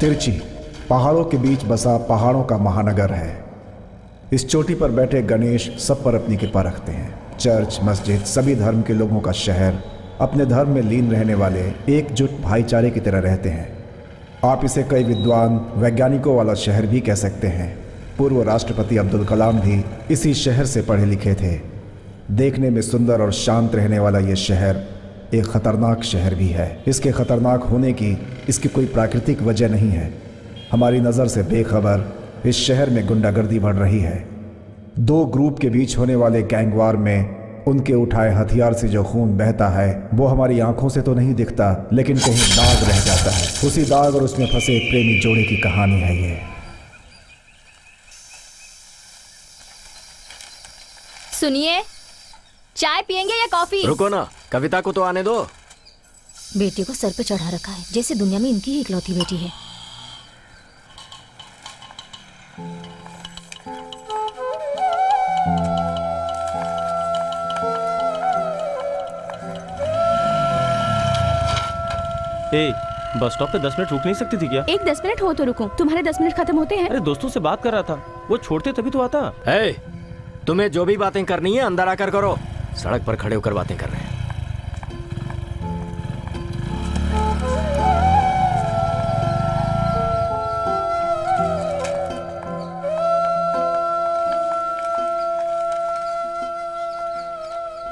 तिरछी, पहाड़ों के बीच बसा पहाड़ों का महानगर है। इस चोटी पर बैठे गणेश सब पर अपनी कृपा रखते हैं। चर्च, मस्जिद, सभी धर्म के लोगों का शहर, अपने धर्म में लीन रहने वाले एकजुट भाईचारे की तरह रहते हैं। आप इसे कई विद्वान, वैज्ञानिकों वाला शहर भी कह सकते हैं। पूर्व राष्ट्रपति अब्दुल कलाम भी इसी शहर से पढ़े लिखे थे। देखने में सुंदर और शांत रहने वाला ये शहर एक खतरनाक शहर भी है। इसके खतरनाक होने की इसकी कोई प्राकृतिक वजह नहीं है। हमारी नज़र से बेखबर इस शहर में गुंडागर्दी बढ़ रही है। दो ग्रुप के बीच होने वाले गैंगवार में उनके उठाए हथियार से जो खून बहता है, वो हमारी आँखों से तो नहीं दिखता, लेकिन कहीं दाग रह जाता है। उसी दाग और उसमें फंसे प्रेमी जोड़े की कहानी है ये। सुनिए चाय पियेंगे या कॉफ़ी? रुको ना कविता को तो आने दो। बेटी को सर पे चढ़ा रखा है जैसे दुनिया में इनकी ही इकलौती बेटी है। ए बस स्टॉप पे दस मिनट रुक नहीं सकती थी क्या? एक दस मिनट हो तो रुको। तुम्हारे दस मिनट खत्म होते हैं। अरे दोस्तों से बात कर रहा था। वो छोड़ते तभी तो आता। है तुम्हें जो भी बातें करनी है अंदर आकर करो। सड़क पर खड़े होकर बातें कर रहे हैं।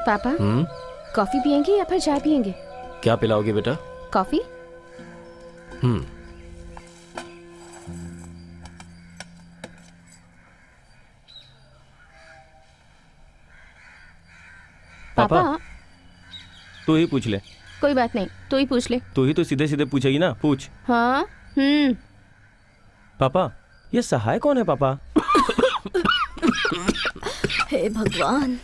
पापा? हम्म? कॉफ़ी पियेंगे या फिर चाय पियेंगे? क्या पिलाओगे बेटा? कॉफ़ी? हम्म। पापा। पापा। तू ही पूछ ले। कोई बात नहीं तू ही पूछ ले। तू ही तो सीधे सीधे पूछेगी ना पूछ। हाँ हम्म। पापा ये सहाय कौन है पापा? हे भगवान।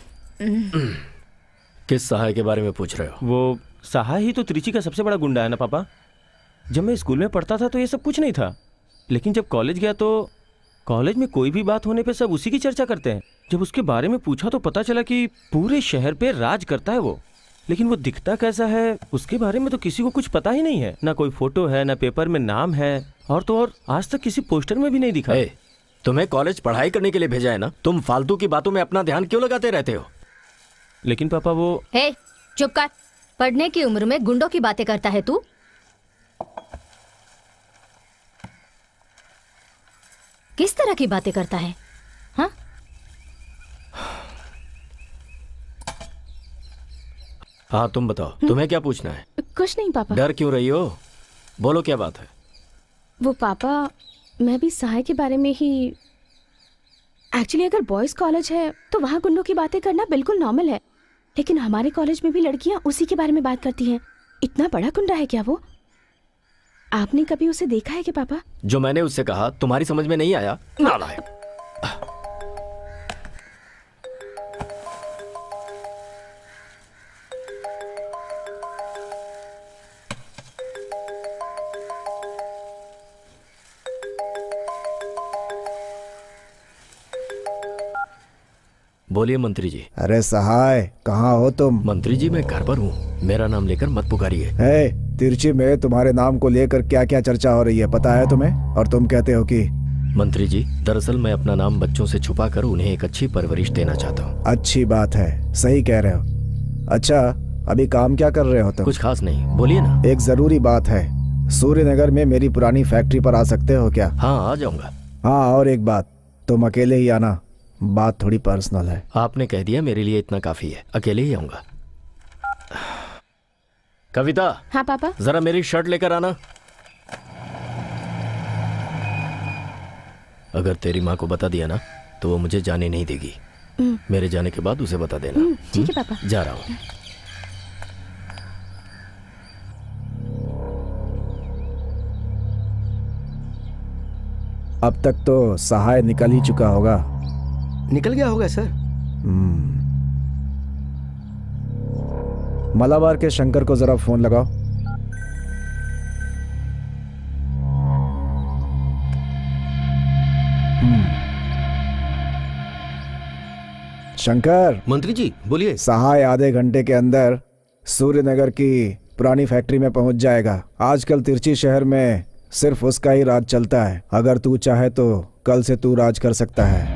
किस सहाय के बारे में पूछ रहे हो? वो सहाय ही तो त्रिची का सबसे बड़ा गुंडा है ना पापा। जब मैं स्कूल में पढ़ता था तो ये सब कुछ नहीं था। लेकिन जब कॉलेज गया तो कॉलेज में कोई भी बात होने पे सब उसी की चर्चा करते हैं। जब उसके बारे में पूछा तो पता चला कि पूरे शहर पे राज करता है वो। लेकिन वो दिखता कैसा है उसके बारे में तो किसी को कुछ पता ही नहीं है। ना कोई फ़ोटो है ना पेपर में नाम है और तो और आज तक किसी पोस्टर में भी नहीं दिखा। ए, तुम्हें कॉलेज पढ़ाई करने के लिए भेजा है ना? तुम फालतू की बातों में अपना ध्यान क्यों लगाते रहते हो? लेकिन पापा वो हे चुप कर। पढ़ने की उम्र में गुंडों की बातें करता है तू। किस तरह की बातें करता है? हाँ हाँ तुम बताओ। तुम्हें क्या पूछना है? कुछ नहीं पापा। डर क्यों रही हो? बोलो क्या बात है। वो पापा मैं भी सहाय के बारे में ही एक्चुअली अगर बॉयज़ कॉलेज है तो वहाँ गुंडों की बातें करना बिल्कुल नॉर्मल है। लेकिन हमारे कॉलेज में भी लड़कियाँ उसी के बारे में बात करती हैं। इतना बड़ा गुंडा है क्या वो? आपने कभी उसे देखा है क्या पापा? जो मैंने उससे कहा तुम्हारी समझ में नहीं आया। नालायक। बोलिए मंत्री जी। अरे सहाय कहाँ हो तुम? मंत्री जी मैं घर पर हूँ। मेरा नाम लेकर मत पुकारिए। है तिरची में तुम्हारे नाम को लेकर क्या क्या चर्चा हो रही है पता है तुम्हें? और तुम कहते हो कि मंत्री जी दरअसल मैं अपना नाम बच्चों से छुपा कर उन्हें एक अच्छी परवरिश देना चाहता हूँ। अच्छी बात है सही कह रहे हो। अच्छा अभी काम क्या कर रहे हो तुम? कुछ खास नहीं बोलिए ना। एक ज़रूरी बात है सूर्यनगर में मेरी पुरानी फैक्ट्री पर आ सकते हो क्या? हाँ आ जाऊँगा। हाँ और एक बात तुम अकेले ही आना। बात थोड़ी पर्सनल है। आपने कह दिया मेरे लिए इतना काफ़ी है। अकेले ही आऊँगा। कविता हाँ पापा? जरा मेरी शर्ट लेकर आना। अगर तेरी माँ को बता दिया ना तो वो मुझे जाने नहीं देगी। हम्म, मेरे जाने के बाद उसे बता देना। हम्म, ठीक है पापा। जा रहा हूँ। अब तक तो सहाय निकल ही चुका होगा। निकल गया होगा सर। हम्म। मलाबार के शंकर को जरा फ़ोन लगाओ। शंकर। मंत्री जी बोलिए। सहाय आधे घंटे के अंदर सूर्यनगर की पुरानी फैक्ट्री में पहुँच जाएगा। आजकल तिरची शहर में सिर्फ़ उसका ही राज चलता है। अगर तू चाहे तो कल से तू राज कर सकता है।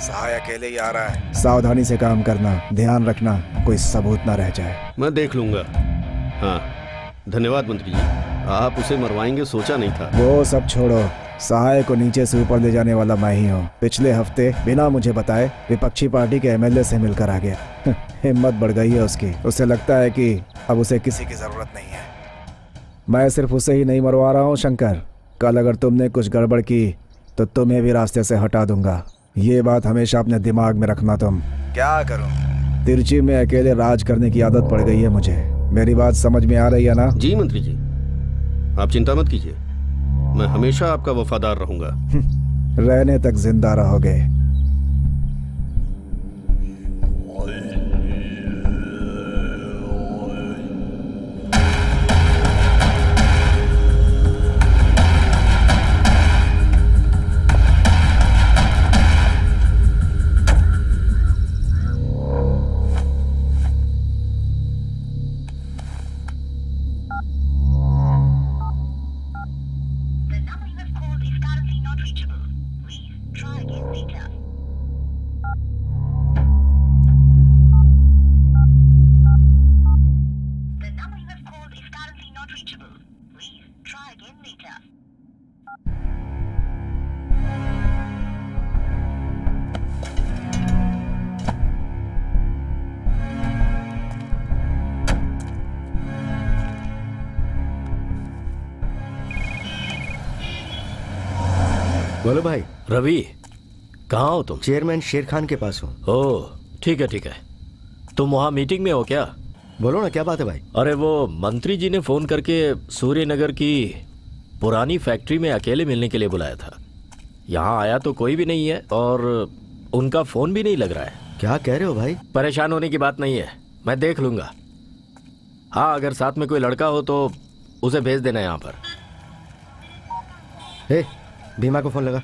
सहाय अकेले ही आ रहा है। सावधानी से काम करना ध्यान रखना कोई सबूत ना रह जाए। मैं देख लूँगा। हाँ धन्यवाद मंत्री जी। आप उसे मरवाएँगे सोचा नहीं था। वो सब छोड़ो। सहाय को नीचे से ऊपर ले जाने वाला मैं ही हूँ। पिछले हफ़्ते बिना मुझे बताए विपक्षी पार्टी के एमएलए से मिलकर आ गया। हिम्मत बढ़ गई है उसकी। उसे लगता है कि अब उसे किसी की ज़रूरत नहीं है। मैं सिर्फ़ उसे ही नहीं मरवा रहा हूँ शंकर। कल अगर तुमने कुछ गड़बड़ की तो तुम्हें भी रास्ते से हटा दूँगा। ये बात हमेशा अपने दिमाग में रखना तुम। क्या करूँ? तिरची में अकेले राज करने की आदत पड़ गई है मुझे। मेरी बात समझ में आ रही है ना? जी मंत्री जी। आप चिंता मत कीजिए। मैं हमेशा आपका वफादार रहूँगा। रहने तक ज़िंदा रहोगे। रवि कहाँ हो तुम? चेयरमैन शेर खान के पास हूँ। ओह ठीक है ठीक है। तुम वहाँ मीटिंग में हो क्या? बोलो ना क्या बात है भाई? अरे वो मंत्री जी ने फ़ोन करके सूर्यनगर की पुरानी फैक्ट्री में अकेले मिलने के लिए बुलाया था। यहाँ आया तो कोई भी नहीं है और उनका फ़ोन भी नहीं लग रहा है। क्या कह रहे हो भाई? परेशान होने की बात नहीं है मैं देख लूँगा। हाँ अगर साथ में कोई लड़का हो तो उसे भेज देना यहाँ पर। हे भीमा को फ़ोन लगा।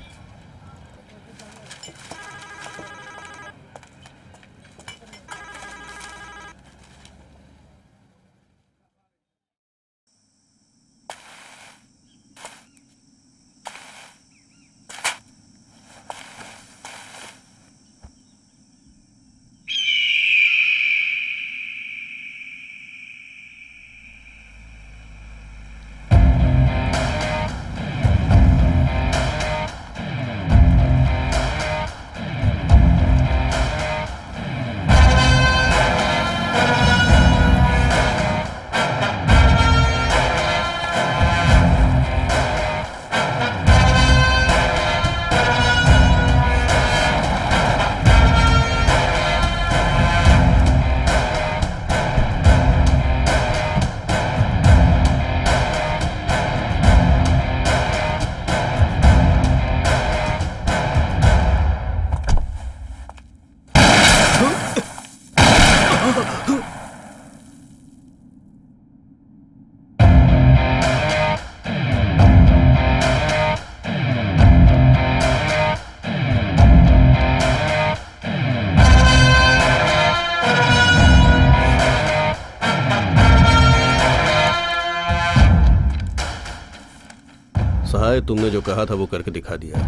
तुमने जो कहा था वो करके दिखा दिया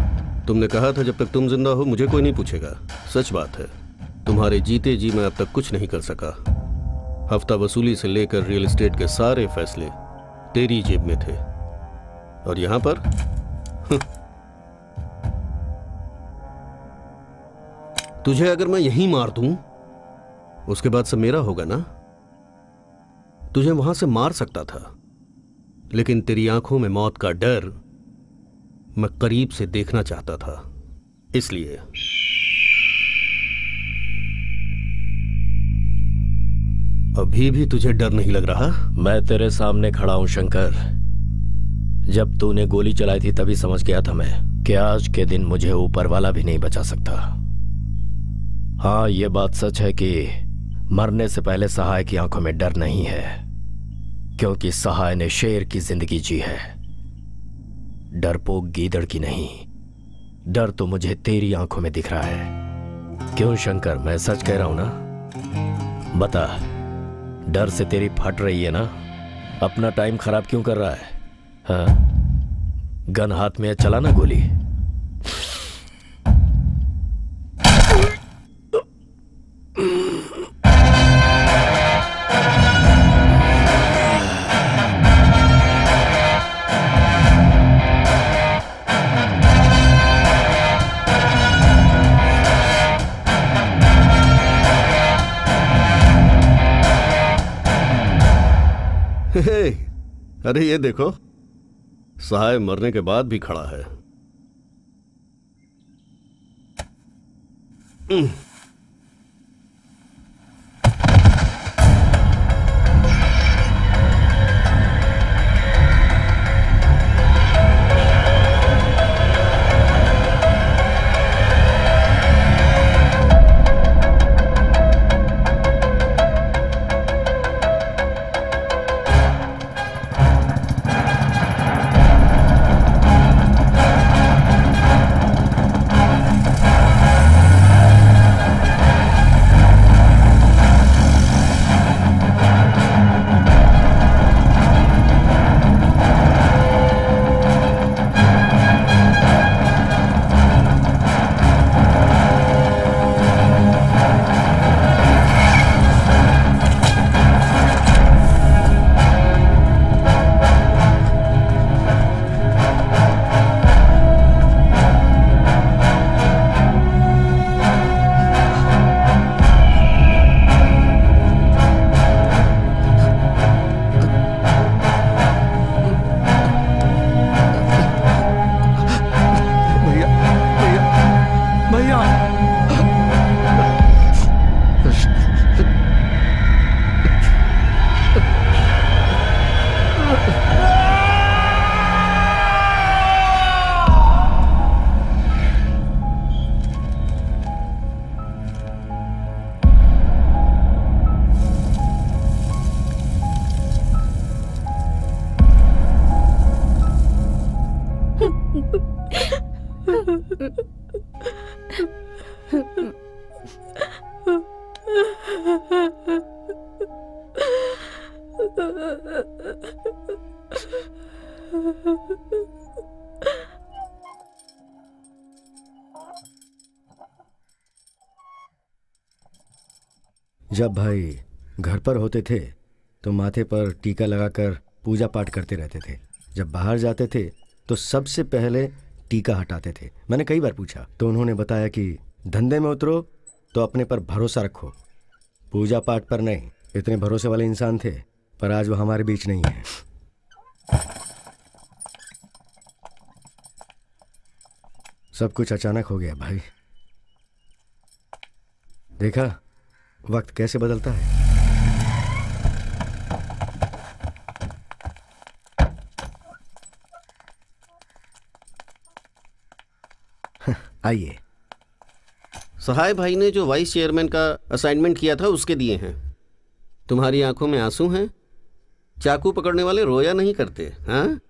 तुमने कहा था जब तक तुम ज़िंदा हो, मुझे कोई नहीं पूछेगा। सच बात है। तुम्हारे जीते जी मैं अब तक कुछ नहीं कर सका। हफ़्ता वसूली से लेकर रियल एस्टेट के सारे फैसले तेरी जेब में थे। और यहाँ पर? तुझे अगर मैं यहीं मार दूँ, उसके बाद सब मेरा होगा ना? तुझे वहाँ से मार सकता था। लेकिन तेरी आँखों में मौत का डर मैं करीब से देखना चाहता था, इसलिए। अभी भी तुझे डर नहीं लग रहा? मैं तेरे सामने खड़ा हूँ, शंकर। जब तूने गोली चलाई थी, तभी समझ गया था मैं कि आज के दिन मुझे ऊपर वाला भी नहीं बचा सकता। हाँ ये बात सच है कि मरने से पहले सहाय की आँखों में डर नहीं है, क्योंकि सहाय ने शेर की ज़िंदगी जी है। डरपोक गीदड़ की नहीं। डर तो मुझे तेरी आँखों में दिख रहा है। क्यों शंकर, मैं सच कह रहा हूँ ना? बता, डर से तेरी फट रही है ना? अपना टाइम खराब क्यों कर रहा है? हाँ? गन हाथ में चला ना गोली? हे, अरे ये देखो सहाय मरने के बाद भी खड़ा है। जब भाई घर पर होते थे तो माथे पर टीका लगाकर पूजा पाठ करते रहते थे। जब बाहर जाते थे तो सबसे पहले टीका हटाते थे। मैंने कई बार पूछा तो उन्होंने बताया कि धंधे में उतरो तो अपने पर भरोसा रखो। पूजा पाठ पर नहीं, इतने भरोसे वाले इंसान थे, पर आज वो हमारे बीच नहीं है। सब कुछ अचानक हो गया भाई। देखा? वक्त कैसे बदलता है? आइए। सहाय भाई ने जो वाइस चेयरमैन का असाइनमेंट किया था, उसके दिए हैं। तुम्हारी आँखों में आँसू हैं? चाकू पकड़ने वाले रोया नहीं करते हाँ?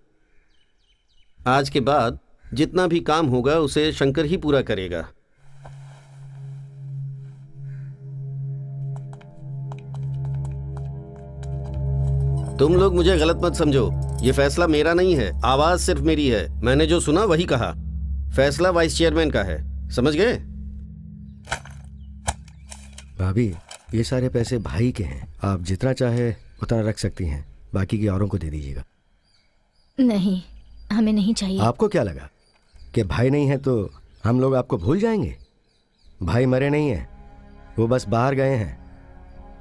आज के बाद जितना भी काम होगा, उसे शंकर ही पूरा करेगा। तुम लोग मुझे गलत मत समझो। ये फैसला मेरा नहीं है आवाज़ सिर्फ़ मेरी है। मैंने जो सुना वही कहा। फैसला वाइस चेयरमैन का है। समझ गए? भाभी ये सारे पैसे भाई के हैं। आप जितना चाहे उतना रख सकती हैं। बाकी की औरों को दे दीजिएगा। नहीं हमें नहीं चाहिए। आपको क्या लगा? कि भाई नहीं है तो हम लोग आपको भूल जाएँगे? भाई मरे नहीं हैं। वो बस बाहर गए हैं।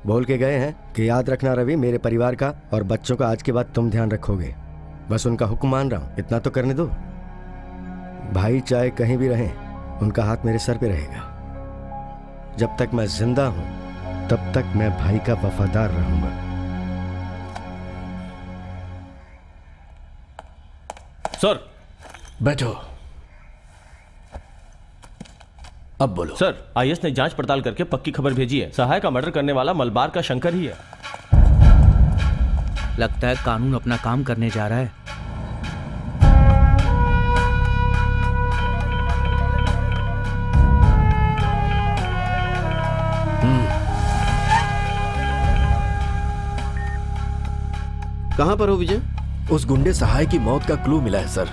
बोल के गए हैं कि याद रखना रवि मेरे परिवार का और बच्चों का आज के बाद तुम ध्यान रखोगे। बस उनका हुक्म मान रहा हूँ इतना तो करने दो। भाई चाहे कहीं भी रहें उनका हाथ मेरे सर पे रहेगा। जब तक मैं ज़िंदा हूँ तब तक मैं भाई का वफादार रहूँगा। सर बैठो। अब बोलो। सर आईएस ने जाँच पड़ताल करके पक्की खबर भेजी है। सहाय का मर्डर करने वाला मलबार का शंकर ही है। लगता है कानून अपना काम करने जा रहा है। कहाँ पर हो विजय? उस गुंडे सहाय की मौत का क्लू मिला है सर।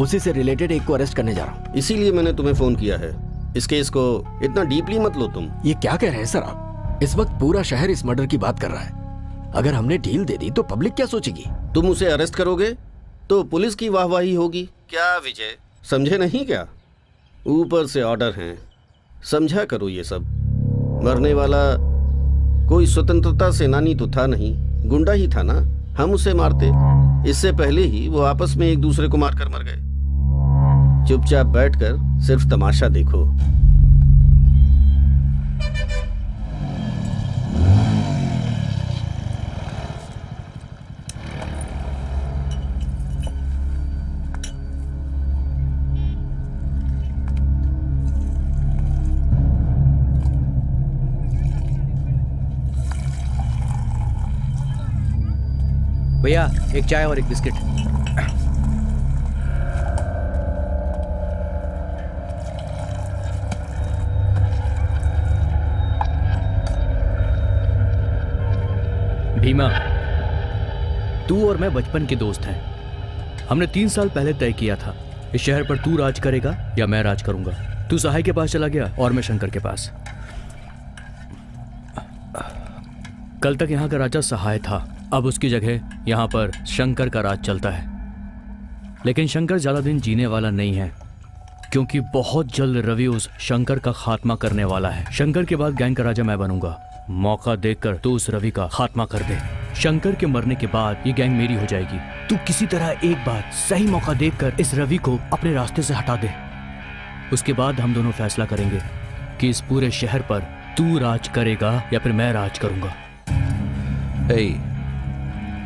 उसी से रिलेटेड एक को अरेस्ट करने जा रहा हूँ। इसीलिए मैंने तुम्हें फ़ोन किया है। इस केस को इतना डीपली मत लो तुम। ये क्या कह रहे हैं सर आप? इस वक्त पूरा शहर इस मर्डर की बात कर रहा है। अगर हमने ढील दे दी तो पब्लिक क्या सोचेगी? तुम उसे अरेस्ट करोगे तो पुलिस की वाहवाही होगी। क्या विजय? समझे नहीं क्या? ऊपर से ऑर्डर हैं। समझा करो ये सब। मरने वाला कोई स्वतंत्रता सेनानी तो था नहीं गुंडा ही था ना? हम उसे मारते। इससे पहले ही वो आपस में एक दूसरे को मारकर मर गए। चुपचाप बैठकर सिर्फ़ तमाशा देखो। भैया एक चाय और एक बिस्किट। भीमा, तू और मैं बचपन के दोस्त हैं। हमने तीन साल पहले तय किया था, इस शहर पर तू राज करेगा या मैं राज करूँगा। तू सहाय के पास चला गया और मैं शंकर के पास। कल तक यहाँ का राजा सहाय था, अब उसकी जगह यहाँ पर शंकर का राज चलता है। लेकिन शंकर ज़्यादा दिन जीने वाला नहीं है, क्योंकि बहुत जल्द रवि उस शंकर का खात्मा करने वाला है। शंकर के बाद गैंग का राजा मैं बनूँगा। मौका देखकर तू उस रवि का खात्मा कर दे। शंकर के मरने के बाद ये गैंग मेरी हो जाएगी। तू किसी तरह एक बार सही मौका देखकर इस रवि को अपने रास्ते से हटा दे। उसके बाद हम दोनों फैसला करेंगे कि इस पूरे शहर पर तू राज करेगा या फिर मैं राज करूँगा।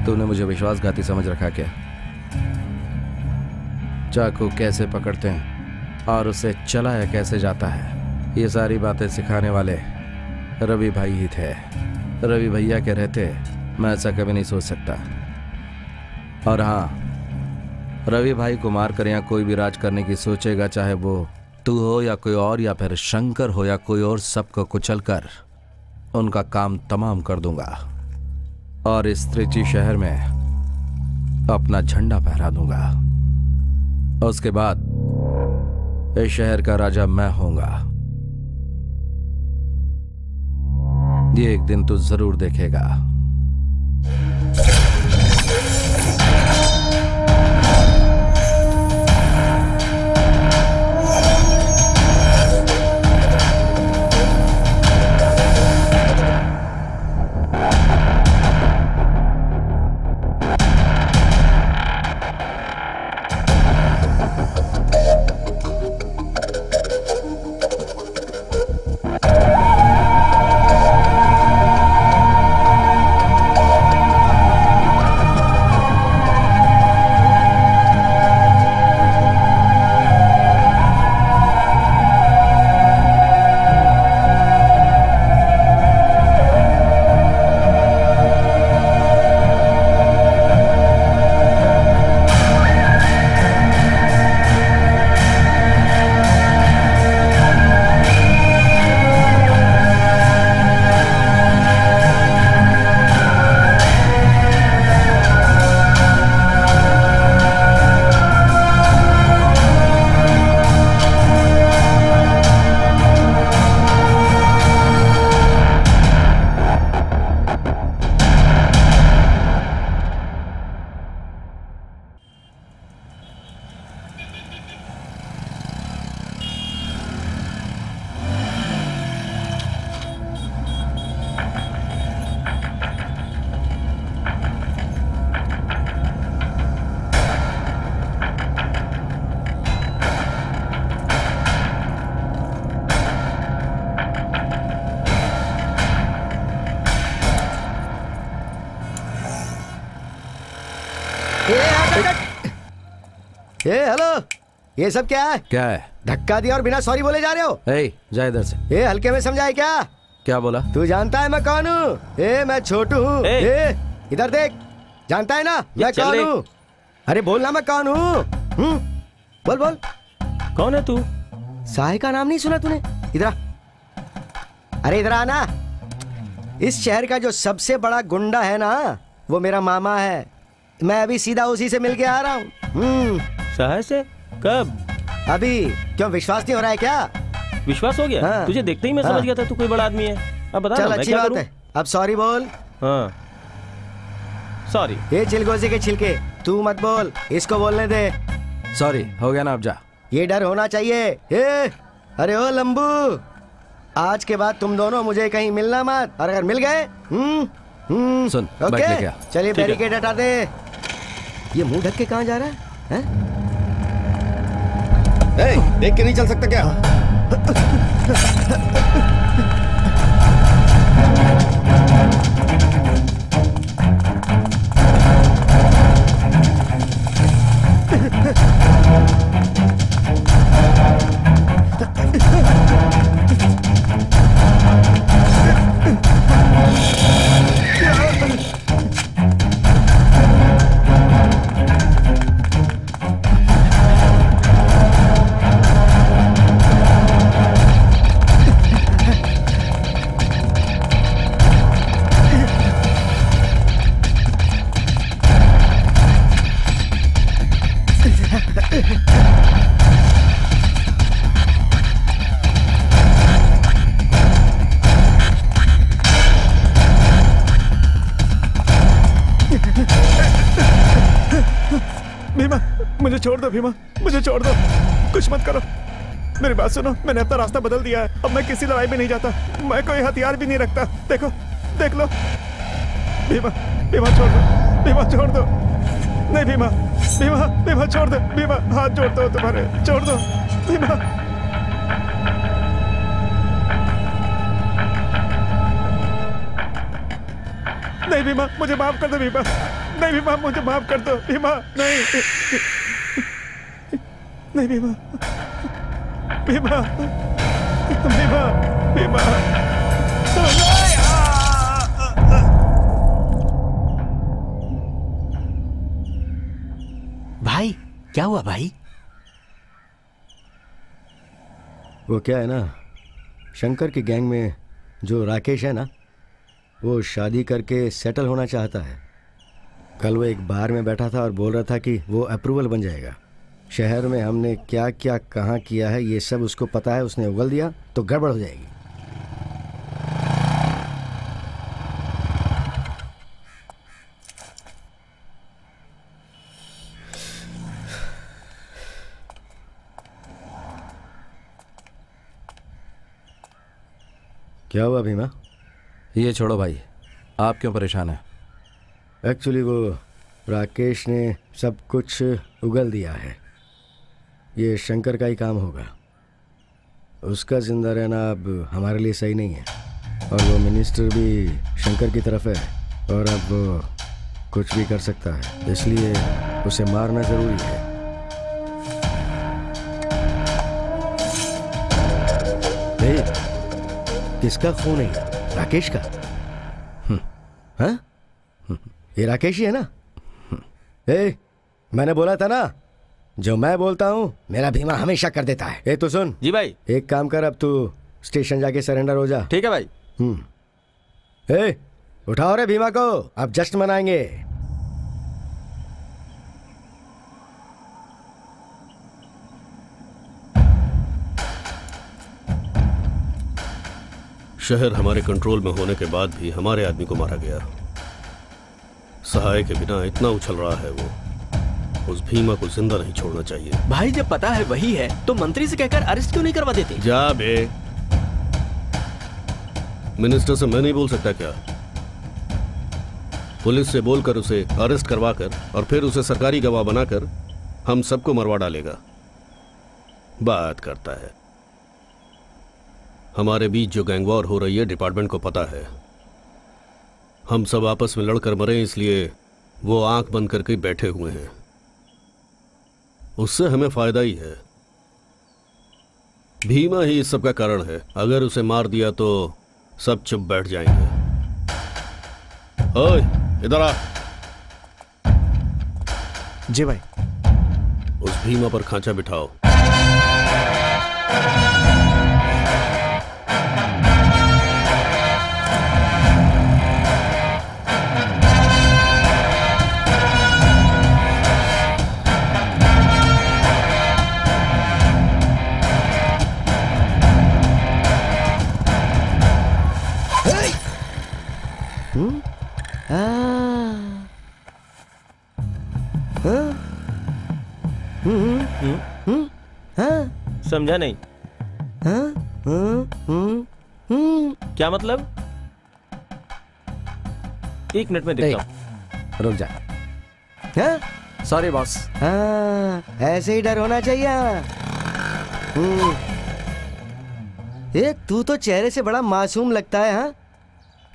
तूने मुझे विश्वासघाती समझ रखा क्या? चाकू कैसे पकड़ते हैं? और उसे चलाया कैसे जाता है? ये सारी बातें सिखाने वाले रवि भाई ही थे। रवि भैया के रहते मैं ऐसा कभी नहीं सोच सकता। और हाँ रवि भाई को मार कर यहाँ कोई भी राज करने की सोचेगा, चाहे वो तू हो या कोई और, या फिर शंकर हो या कोई और, सबको कुचल कर उनका काम तमाम कर दूँगा। और इस त्रिची शहर में अपना झंडा फहरा दूँगा। उसके बाद इस शहर का राजा मैं होऊँगा। ये एक दिन तो ज़रूर देखेगा। ए हेलो। ये सब क्या है? क्या है? धक्का दिया और बिना सॉरी बोले जा रहे हो? ए, जा इधर से। ए हल्के में समझाए क्या? क्या बोला? तू जानता है मैं कौन हूँ? ए मैं छोटू हूँ। ए! इधर देख। जानता है ना? मैं कौन हूँ? अरे बोलना मैं कौन हूँ? हम्म, बोल बोल। कौन है तू? साहे का नाम नहीं सुना तूने? इधर अरे इधर आना। इस शहर का जो सबसे बड़ा गुंडा है ना वो मेरा मामा है। मैं अभी सीधा उसी से मिलके आ रहा हूँ। सहाय से? कब? अभी। क्यों विश्वास नहीं हो रहा है क्या? विश्वास हो गया? हाँ। तुझे देखते ही मैं हाँ। समझ गया था तू कोई बड़ा आदमी है। अब बता चल अच्छी बात है। अब सॉरी बोल। हाँ। सॉरी ये चिलगोजे के छिलके तू मत बोल इसको बोलने दे। सॉरी हो गया ना अब जा। ये डर होना चाहिए। ए, अरे ओ लंबू। आज के बाद तुम दोनों मुझे कहीं मिलना मत। और अगर मिल गए हम्म हम्म सुन, ओके चलिए बैरिकेड हटा दे। ये मुँह ढक के कहाँ जा रहा है, हैं? ए, देख के नहीं चल सकता क्या? दो भीमा, मुझे छोड़ दो। कुछ मत करो। मेरी बात सुनो, मैंने अपना रास्ता बदल दिया है। अब मैं किसी लड़ाई में नहीं जाता। मैं कोई हथियार भी नहीं रखता। देखो, देख लो। भीमा भीमा, छोड़ दो। भीमा, छोड़ दो। नहीं, भीमा भीमा भीमा, छोड़ दो। भीमा, हाथ जोड़ता हूँ तुम्हारे। छोड़ दो। भीमा। नहीं, भीमा, मुझे माफ़ कर दो, भीमा। नहीं, भीमा, मुझे माफ़ कर दो। भीमा, नहीं। नहीं भीमा भीमा भीमा भीमा भाई क्या हुआ भाई? वो क्या है ना? शंकर की गैंग में जो राकेश है ना वो शादी करके सेटल होना चाहता है। कल वो एक बार में बैठा था और बोल रहा था कि वो अप्रूवल बन जाएगा। शहर में हमने क्या क्या कहाँ किया है ये सब उसको पता है उसने उगल दिया तो गड़बड़ हो जाएगी। क्या हुआ भीमा? ये छोड़ो भाई आप क्यों परेशान हैं? एक्चुअली वो राकेश ने सब कुछ उगल दिया है। ये शंकर का ही काम होगा। उसका ज़िंदा रहना अब हमारे लिए सही नहीं है। और वो मिनिस्टर भी शंकर की तरफ़ है और अब वो कुछ भी कर सकता है। इसलिए उसे मारना ज़रूरी है। किसका खून है राकेश का? हम्म, हाँ? हम्म, ये राकेश ही है ना? ए, मैंने बोला था ना जो मैं बोलता हूँ मेरा भीमा हमेशा कर देता है। ए तो सुन। जी भाई। एक काम कर अब तू स्टेशन जाके सरेंडर हो जा। ठीक है भाई। हम्म। ए उठाओ रे भीमा को अब जश्न मनाएँगे। शहर हमारे कंट्रोल में होने के बाद भी हमारे आदमी को मारा गया। सहाय के बिना इतना उछल रहा है वो। उस भीमा को ज़िंदा नहीं छोड़ना चाहिए। भाई जब पता है वही है तो मंत्री से कहकर अरेस्ट क्यों नहीं करवा देते? जा बे। मिनिस्टर से मैं नहीं बोल सकता क्या? पुलिस से बोलकर उसे अरेस्ट करवाकर और फिर उसे सरकारी गवाह बनाकर हम सबको मरवा डालेगा। बात करता है। हमारे बीच जो गैंगवार हो रही है डिपार्टमेंट को पता है। हम सब आपस में लड़कर मरे इसलिए वो आँख बंद करके बैठे हुए हैं। उससे हमें फ़ायदा ही है। भीमा ही इस सब का कारण है। अगर उसे मार दिया तो सब चुप बैठ जाएँगे। ओए इधर आ। जी भाई। उस भीमा पर खांचा बिठाओ। समझा नहीं? हाँ? हम्म, हम्म, हम्म। क्या मतलब? एक मिनट में देखता हूँ। रुक जा। हाँ? सॉरी बॉस हाँ ऐसे ही डर होना चाहिए। हाँ। हम्म। ए तू तो चेहरे से बड़ा मासूम लगता है हाँ?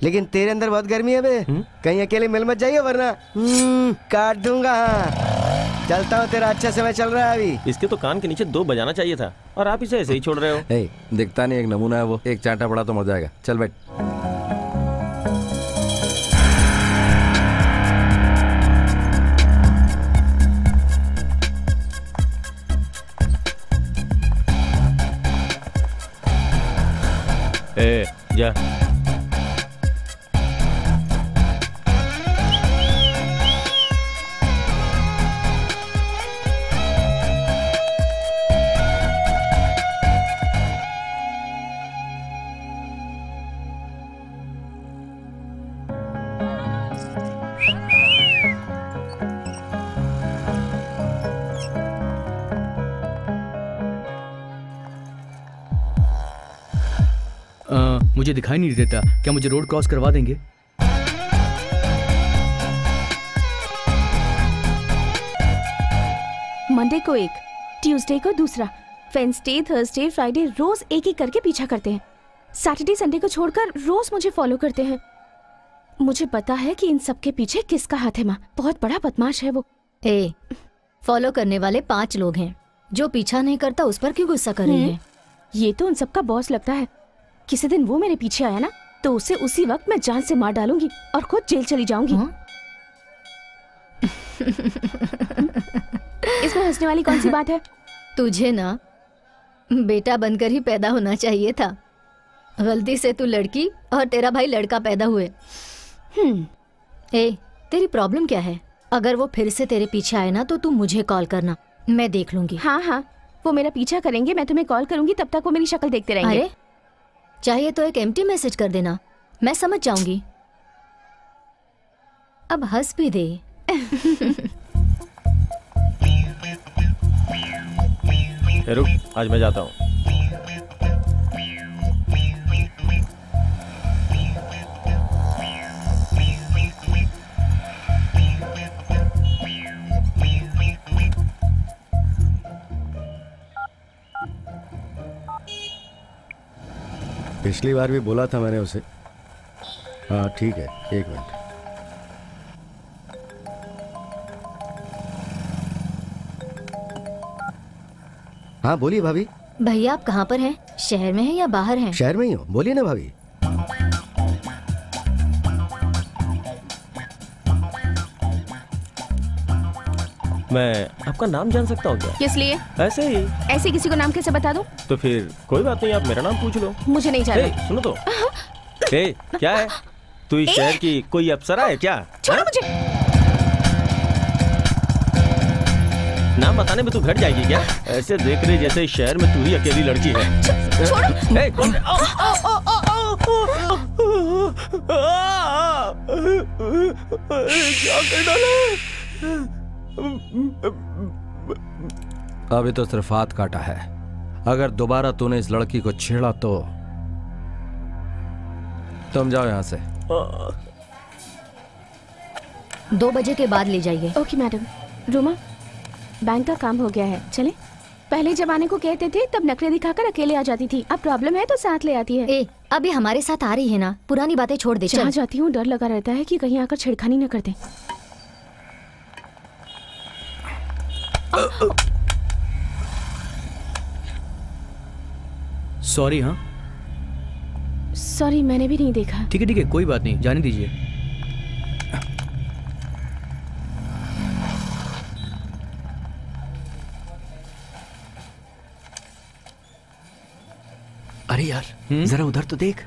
लेकिन तेरे अंदर बहुत गर्मी है बे। कहीं अकेले मिल मत जाइए वरना। हम्म, काट दूँगा हाँ। चलता हूँ तेरा अच्छा समय चल रहा है अभी। इसके तो कान के नीचे दो बजाना चाहिए था। और आप इसे ऐसे ही छोड़ रहे हो। ए दिखता नहीं एक नमूना है वो। एक चांटा पड़ा तो मर जाएगा। चल बैठ। ए जा। दिखाई नहीं देता। क्या मुझे रोड क्रॉस करवा देंगे? मंडे को एक ट्यूसडे को दूसरा। वेंसडे थर्सडे फ्राइडे रोज एक एक करके पीछा करते हैं। सैटरडे संडे को छोड़कर रोज मुझे फॉलो करते हैं। मुझे पता है कि इन सब के पीछे किसका हाथ है माँ। बहुत बड़ा बदमाश है वो। ए फॉलो करने वाले पाँच लोग हैं। जो पीछा नहीं करता उस पर क्यों गुस्सा कर रही हम्म, है? ये तो उन सबका बॉस लगता है। किसी दिन वो मेरे पीछे आया ना तो उसे उसी वक्त मैं जान से मार डालूँगी और खुद जेल चली जाऊँगी। इसमें हंसने वाली कौन सी बात है? तुझे ना बेटा बनकर ही पैदा होना चाहिए था। गलती से तू लड़की और तेरा भाई लड़का पैदा हुए। हम्म। ए तेरी प्रॉब्लम क्या है? अगर वो फिर से तेरे पीछे आए ना तो तू मुझे कॉल करना मैं देख लूँगी। हाँ हाँ। वो मेरा पीछा करेंगे मैं तुम्हें कॉल करूँगी तब तक वो मेरी शक्ल देखते रहेंगे। अरे चाहिए तो एक एम्प्टी मैसेज कर देना। मैं समझ जाऊँगी। अब हंस भी दे। रुक आज मैं जाता हूँ। पिछली बार भी बोला था मैंने उसे। हाँ ठीक है एक मिनट। हाँ बोलिए भाभी। भैया आप कहाँ पर हैं? शहर में हैं या बाहर हैं? शहर में ही हो। बोलिए ना भाभी। मैं आपका नाम जान सकता हूँ क्या किस लिए ऐसे ही ऐसे किसी को नाम कैसे बता दो तो फिर कोई बात नहीं आप मेरा नाम पूछ लो मुझे नहीं ए, जानना सुनो तो ए, क्या है तू इस शहर की कोई अप्सरा है क्या छोड़ो हाँ? मुझे नाम बताने में तू घट जाएगी क्या ऐसे देख रही जैसे इस शहर में तू ही अकेली लड़की है क्या कर डाला अभी तो सिर्फ़ हाथ काटा है। अगर दोबारा तूने इस लड़की को छेड़ा तो तुम जाओ यहाँ से। दो बजे के बाद ले जाइए। Okay madam. रूमा बैंक का काम हो गया है। चले। पहले जब आने को कहते थे तब नखरे दिखाकर अकेले आ जाती थी। अब प्रॉब्लम है तो साथ ले आती है। ए अभी हमारे साथ आ रही है ना? पुरानी बातें छोड़ दे जहाँ चल। जाती हूँ डर लगा रहता है कि कहीं आकर छेड़खानी न कर दे। सॉरी हाँ? सॉरी मैंने भी नहीं देखा। ठीक है ठीक है कोई बात नहीं जाने दीजिए। अरे यार हम्म? जरा उधर तो देख।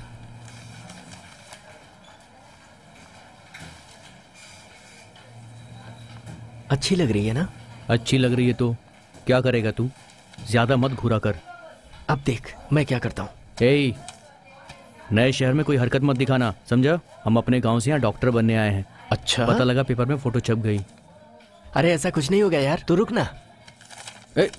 अच्छी लग रही है ना? अच्छी लग रही है तो क्या करेगा तू? ज़्यादा मत घूरा कर। अब देख मैं क्या करता हूँ। ए नए शहर में कोई हरकत मत दिखाना समझा? हम अपने गाँव से यहाँ डॉक्टर बनने आए हैं। अच्छा। पता लगा पेपर में फ़ोटो छप गई। अरे ऐसा कुछ नहीं हो गया यार तू रुक ना। ए,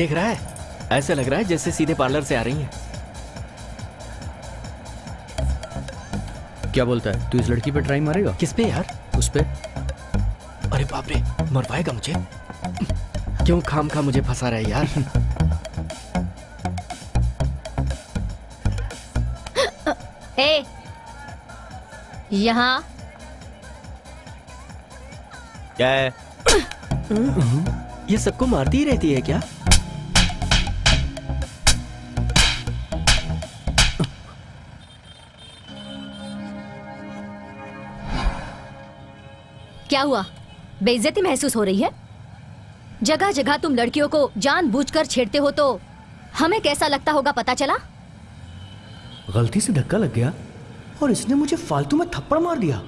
देख रहा है? ऐसा लग रहा है जैसे सीधे पार्लर से आ रही है। क्या बोलता है? तू इस लड़की पे ट्राई मारेगा? किस पे यार? उस पे। अरे बाप रे मरवाएगा मुझे? क्यों खाम खा मुझे फंसा रहा है यार? ए यहाँ। क्या है? ये सबको मारती ही रहती है क्या? क्या हुआ? बेइज्जती महसूस हो रही है? जगह जगह तुम लड़कियों को जानबूझकर छेड़ते हो तो हमें कैसा लगता होगा पता चला? गलती से धक्का लग गया और इसने मुझे फालतू में थप्पड़ मार दिया।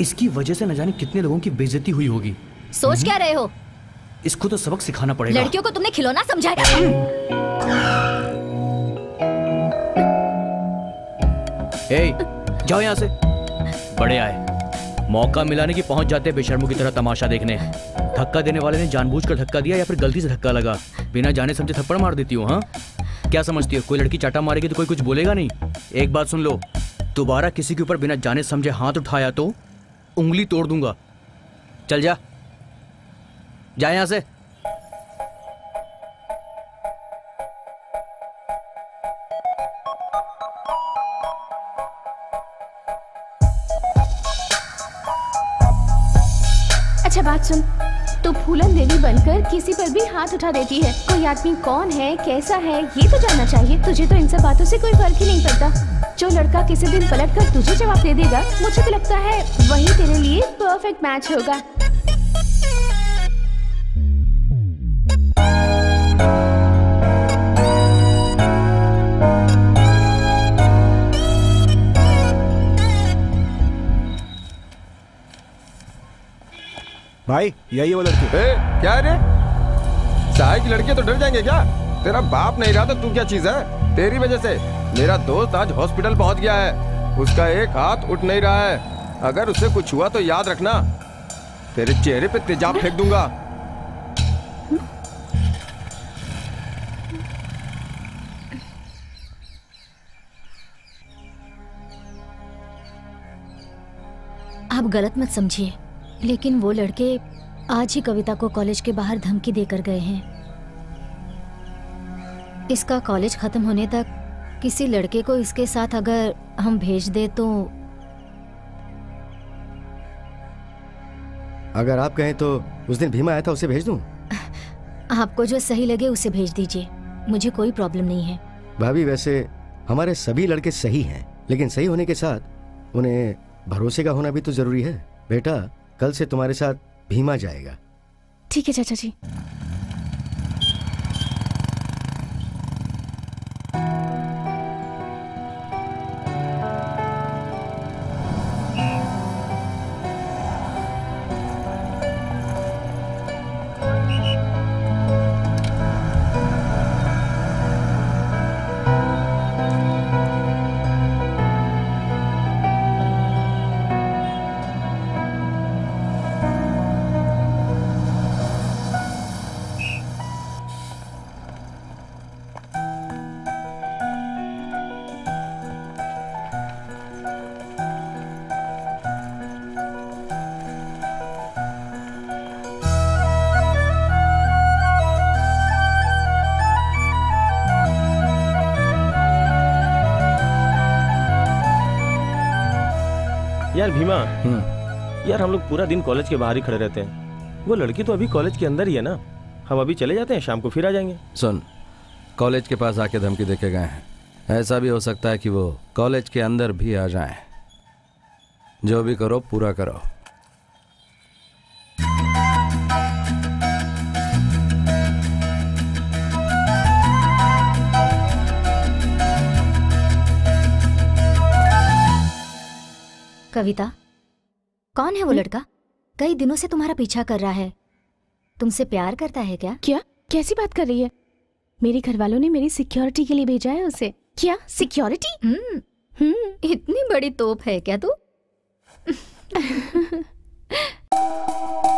इसकी वजह से न जाने कितने लोगों की बेइज्जती हुई होगी। सोच क्या रहे हो? इसको तो सबक सिखाना पड़ेगा। लड़कियों को तुमने खिलौना समझाया? जाओ यहाँ से। बड़े आए। मौका मिलाने की पहुँच जाते बेशर्मों की तरह तमाशा देखने। धक्का देने वाले ने जानबूझकर धक्का दिया या फिर गलती से धक्का लगा? बिना जाने समझे थप्पड़ मार देती हूँ हाँ? क्या समझती हो, कोई लड़की चाटा मारेगी तो कोई कुछ बोलेगा नहीं? एक बात सुन लो, दोबारा किसी के ऊपर बिना जाने समझे हाथ उठाया तो उंगली तोड़ दूँगा। चल जा यहाँ से। किसी पर भी हाथ उठा देती है। कोई आदमी कौन है कैसा है ये तो जानना चाहिए। तुझे तो इन सब बातों से कोई फ़र्क ही नहीं पड़ता। जो लड़का किसी दिन पलट कर तुझे जवाब दे देगा मुझे तो लगता है वही तेरे लिए परफेक्ट मैच होगा। भाई यही वो लड़की। ए, क्या है रे? सहाय की लड़के तो डर जाएँगे क्या? तेरा बाप नहीं रहा तो तू क्या चीज़ है? तेरी वजह से मेरा दोस्त आज हॉस्पिटल पहुँच गया है। उसका एक हाथ उठ नहीं रहा है। अगर उससे कुछ हुआ तो याद रखना। तेरे चेहरे पे तेजाब फेंक दूँगा। आप गलत मत समझिए। लेकिन वो लड़के आज ही कविता को कॉलेज के बाहर धमकी देकर गए हैं। इसका कॉलेज खत्म होने तक किसी लड़के को इसके साथ अगर हम भेज दे तो अगर आप कहें तो उस दिन भीमा आया था उसे भेज दूँ? आपको जो सही लगे उसे भेज दीजिए। मुझे कोई प्रॉब्लम नहीं है। भाभी वैसे हमारे सभी लड़के सही हैं लेकिन सही होने के साथ उन्हें भरोसे का होना भी तो ज़रूरी है। बेटा कल से तुम्हारे साथ भीमा जाएगा। ठीक है चाचा जी। यार भीमा। यार हम लोग पूरा दिन कॉलेज के बाहर ही खड़े रहते हैं। वो लड़की तो अभी कॉलेज के अंदर ही है ना। हम अभी चले जाते हैं शाम को फिर आ जाएँगे। सुन कॉलेज के पास आके धमकी देखे गए हैं। ऐसा भी हो सकता है कि वो कॉलेज के अंदर भी आ जाए। जो भी करो पूरा करो। कविता? कौन है वो लड़का? कई दिनों से तुम्हारा पीछा कर रहा है। तुमसे प्यार करता है क्या? क्या? कैसी बात कर रही है? मेरे घर वालों ने मेरी सिक्योरिटी के लिए भेजा है उसे। क्या? सिक्योरिटी? हम्म। हम्म। इतनी बड़ी तोप है क्या तू?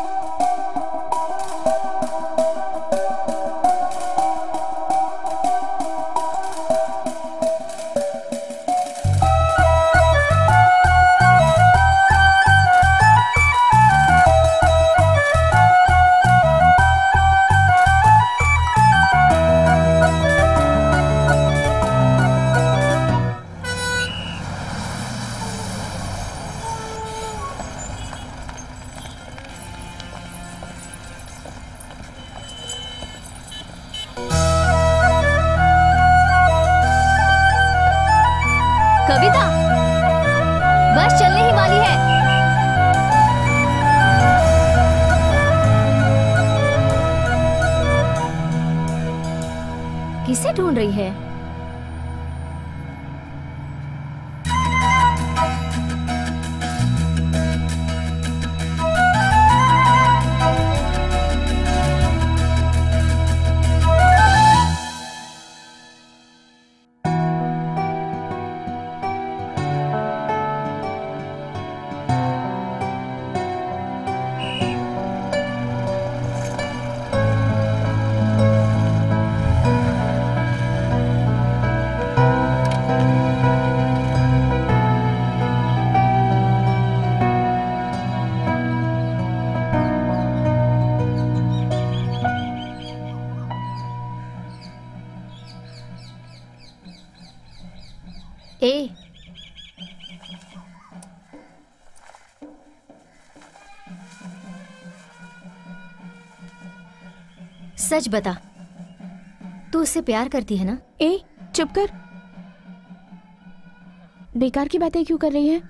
सच बता। तू उससे प्यार करती है ना? ए चुप कर। बेकार की बातें क्यों कर रही है?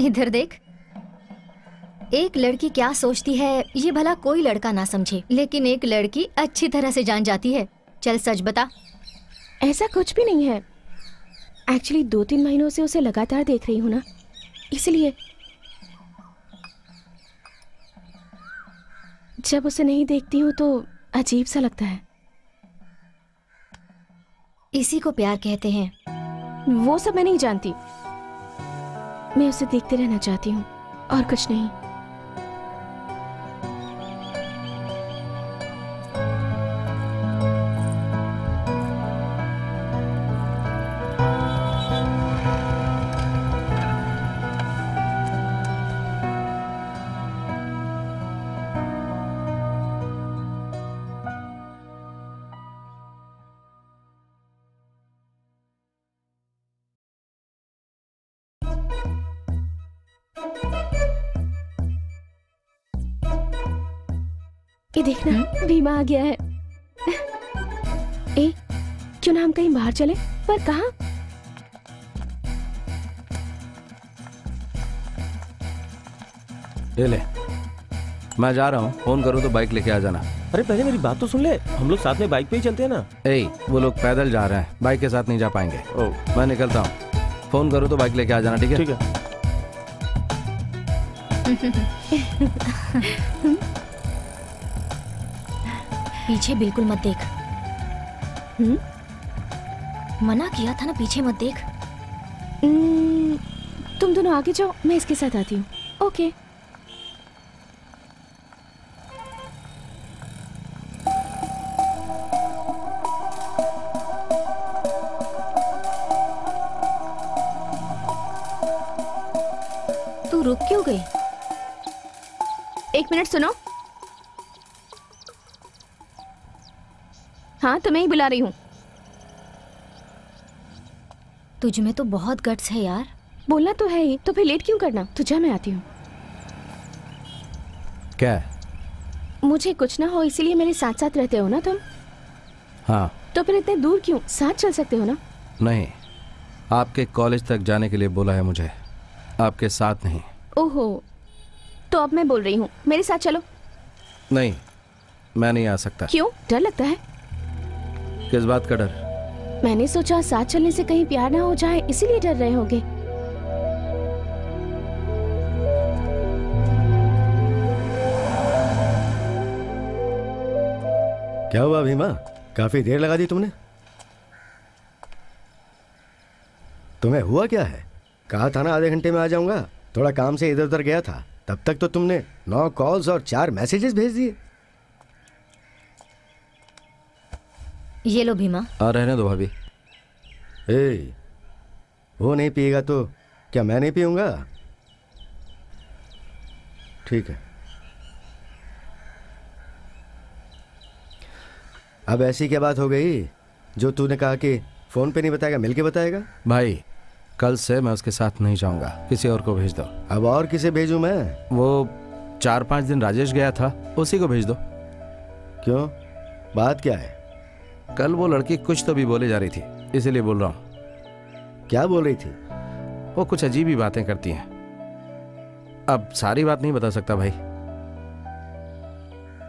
इधर देख। एक लड़की क्या सोचती है ये भला कोई लड़का ना समझे लेकिन एक लड़की अच्छी तरह से जान जाती है। चल सच बता। ऐसा कुछ भी नहीं है। एक्चुअली दो तीन महीनों से उसे लगातार देख रही हूँ ना। इसलिए जब उसे नहीं देखती हूँ तो अजीब सा लगता है। इसी को प्यार कहते हैं। वो सब मैं नहीं जानती। मैं उसे देखते रहना चाहती हूँ और कुछ नहीं। ये देखना भीमा आ गया है। ए क्यों ना हम कहीं बाहर चले? पर कहाँ? ये ले मैं जा रहा हूँ फ़ोन करूँ तो बाइक लेके आ जाना। अरे पहले मेरी बात तो सुन ले हम लोग साथ में बाइक पे ही चलते हैं ना। ए वो लोग पैदल जा रहे हैं बाइक के साथ नहीं जा पाएँगे। ओ। मैं निकलता हूँ फ़ोन करूँ तो बाइक लेके आ जाना ठीक है? ठीक है। पीछे बिल्कुल मत देख। हम्म? मना किया था ना पीछे मत देख। हम्म, तुम दोनों आगे जाओ मैं इसके साथ आती हूँ। ओके। तू रुक क्यों गई? एक मिनट सुनो। हाँ तुम्हें ही बुला रही हूँ। तुझ में तो बहुत गट्स है यार। बोलना तो है ही तो फिर लेट क्यों करना? तुझे मैं आती हूँ। क्या मुझे कुछ ना हो इसीलिए मेरे साथ साथ रहते हो ना तुम? हाँ। तो फिर इतने दूर क्यों? साथ चल सकते हो ना? नहीं आपके कॉलेज तक जाने के लिए बोला है मुझे। आपके साथ नहीं। ओहो तो अब मैं बोल रही हूँ मेरे साथ चलो। नहीं मैं नहीं आ सकता। क्यों? डर लगता है। किस बात का डर? मैंने सोचा साथ चलने से कहीं प्यार ना हो जाए इसीलिए डर रहे होंगे। क्या हुआ भीमा? काफ़ी देर लगा दी तुमने। तुम्हें हुआ क्या है? कहा था ना आधे घंटे में आ जाऊँगा। थोड़ा काम से इधर उधर गया था। तब तक तो तुमने नौ कॉल्स और चार मैसेजेस भेज दिए। ये लो भीमा। आ रहने दो भाभी। ए वो नहीं पिएगा तो क्या मैं नहीं पीऊँगा? ठीक है। अब ऐसी क्या बात हो गई जो तूने कहा कि फ़ोन पे नहीं बताएगा मिलके बताएगा? भाई कल से मैं उसके साथ नहीं जाऊँगा। किसी और को भेज दो। अब और किसे भेजू मैं? वो चार पाँच दिन राजेश गया था उसी को भेज दो। क्यों? बात क्या है? कल वो लड़की कुछ तो भी बोले जा रही थी इसीलिए बोल रहा हूँ। क्या बोल रही थी? वो कुछ अजीब ही बातें करती हैं। अब सारी बात नहीं बता सकता भाई।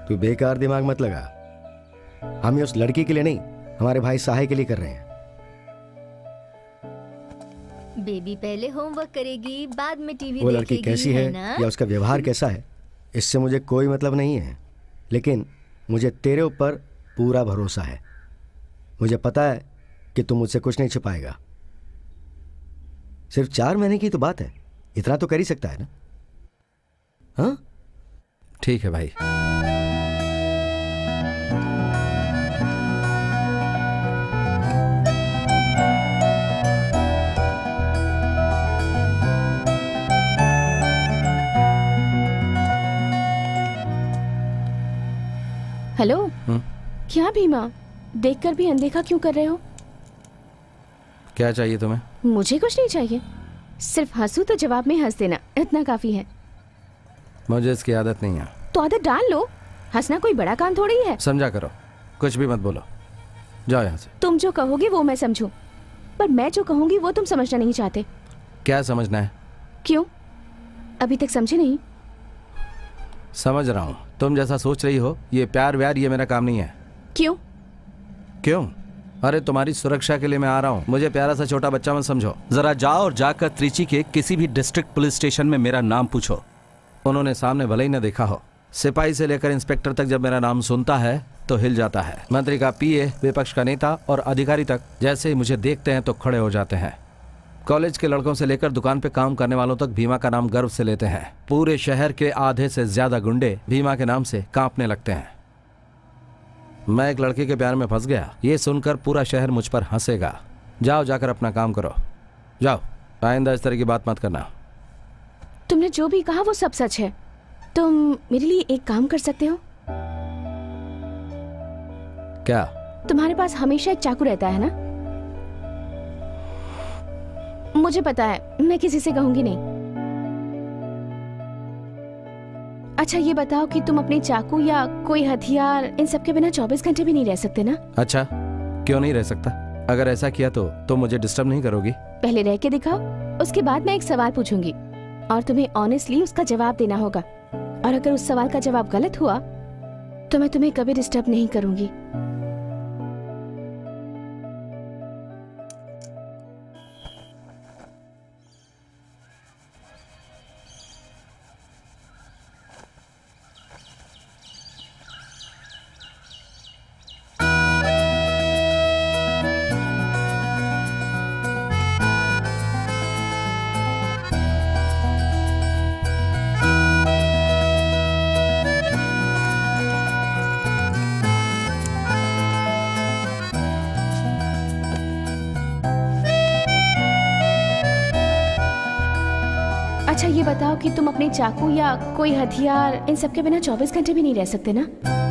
तू बेकार दिमाग मत लगा। हम ये उस लड़की के लिए नहीं हमारे भाई सहाय के लिए कर रहे हैं। बेबी पहले होमवर्क करेगी बाद में टीवी वो लड़की कैसी है ना? या उसका व्यवहार कैसा है इससे मुझे कोई मतलब नहीं है। लेकिन मुझे तेरे ऊपर पूरा भरोसा है। मुझे पता है कि तू मुझसे कुछ नहीं छिपाएगा। सिर्फ़ चार महीने की तो बात है। इतना तो कर ही सकता है ना? हाँ? ठीक है भाई। हेलो? हम्म? क्या भीमा? देखकर भी अनदेखा क्यों कर रहे हो? क्या चाहिए तुम्हें? मुझे कुछ नहीं चाहिए। सिर्फ़ हंसू तो जवाब में हंस देना इतना काफ़ी है। मुझे इसकी आदत नहीं है। तो आदत डाल लो। हंसना कोई बड़ा काम थोड़ी है। समझा करो। कुछ भी मत बोलो। जाओ यहाँ से। तुम जो कहोगे वो मैं समझू। पर मैं जो कहूँगी वो तुम समझना नहीं चाहते। क्या समझना है? क्यों? अभी तक समझे नहीं। समझ रहा हूँ। तुम जैसा सोच रही हो ये प्यार व्यार ये मेरा काम नहीं है। क्यों? क्यों? अरे तुम्हारी सुरक्षा के लिए मैं आ रहा हूँ। मुझे प्यारा सा छोटा बच्चा मत समझो। जरा जाओ और जाकर त्रिची के किसी भी डिस्ट्रिक्ट पुलिस स्टेशन में मेरा नाम पूछो। उन्होंने सामने भले ही न देखा हो। सिपाही से लेकर इंस्पेक्टर तक जब मेरा नाम सुनता है तो हिल जाता है। मंत्री का पीए विपक्ष का नेता और अधिकारी तक जैसे ही मुझे देखते हैं तो खड़े हो जाते हैं। कॉलेज के लड़कों से लेकर दुकान पे काम करने वालों तक भीमा का नाम गर्व से लेते हैं। पूरे शहर के आधे से ज़्यादा गुंडे भीमा के नाम से कांपने लगते हैं। मैं एक लड़के के प्यार में फंस गया। ये सुनकर पूरा शहर मुझ पर हंसेगा। जाओ जाकर अपना काम करो। जाओ आइंदा इस तरह की बात मत करना। तुमने जो भी कहा वो सब सच है। तुम मेरे लिए एक काम कर सकते हो? क्या? तुम्हारे पास हमेशा एक चाकू रहता है ना? मुझे पता है मैं किसी से कहूँगी नहीं। अच्छा ये बताओ कि तुम अपने चाकू या कोई हथियार इन सब के बिना 24 घंटे भी नहीं रह सकते ना? अच्छा क्यों नहीं रह सकता? अगर ऐसा किया तो तुम मुझे डिस्टर्ब नहीं करोगी। पहले रह के दिखाओ उसके बाद मैं एक सवाल पूछूँगी। और तुम्हें ऑनेस्टली उसका जवाब देना होगा। और अगर उस सवाल का जवाब गलत हुआ तो मैं तुम्हें कभी डिस्टर्ब नहीं करूँगी। चाकू या कोई हथियार, इन सब के बिना 24 घंटे भी नहीं रह सकते ना?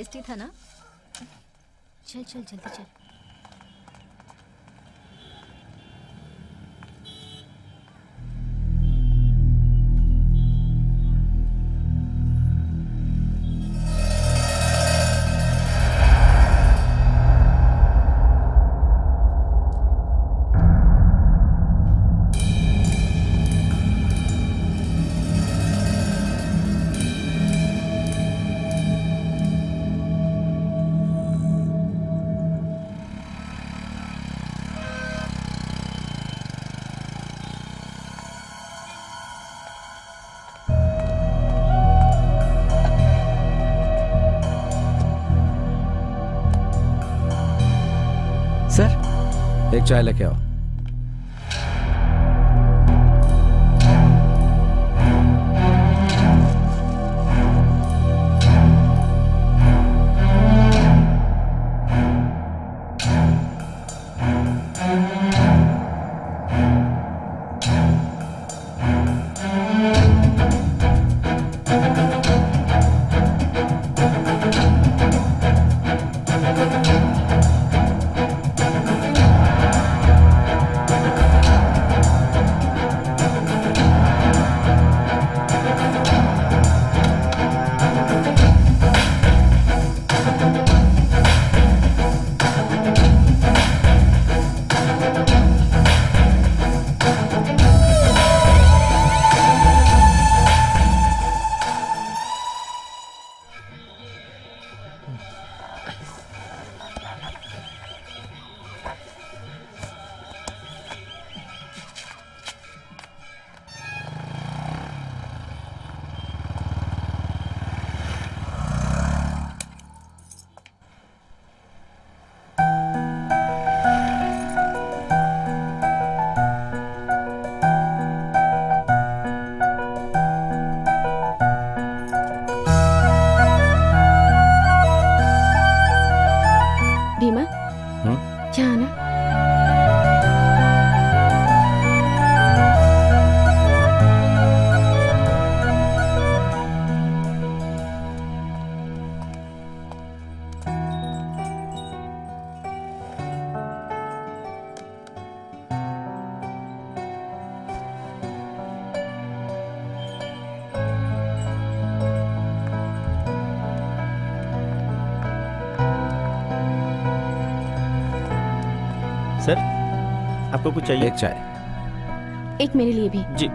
टेस्टी था ना? चल चल जल्दी चल। एक चाय लेके आओ। आपको कुछ चाहिए? एक चाय। एक मेरे लिए भी। जी।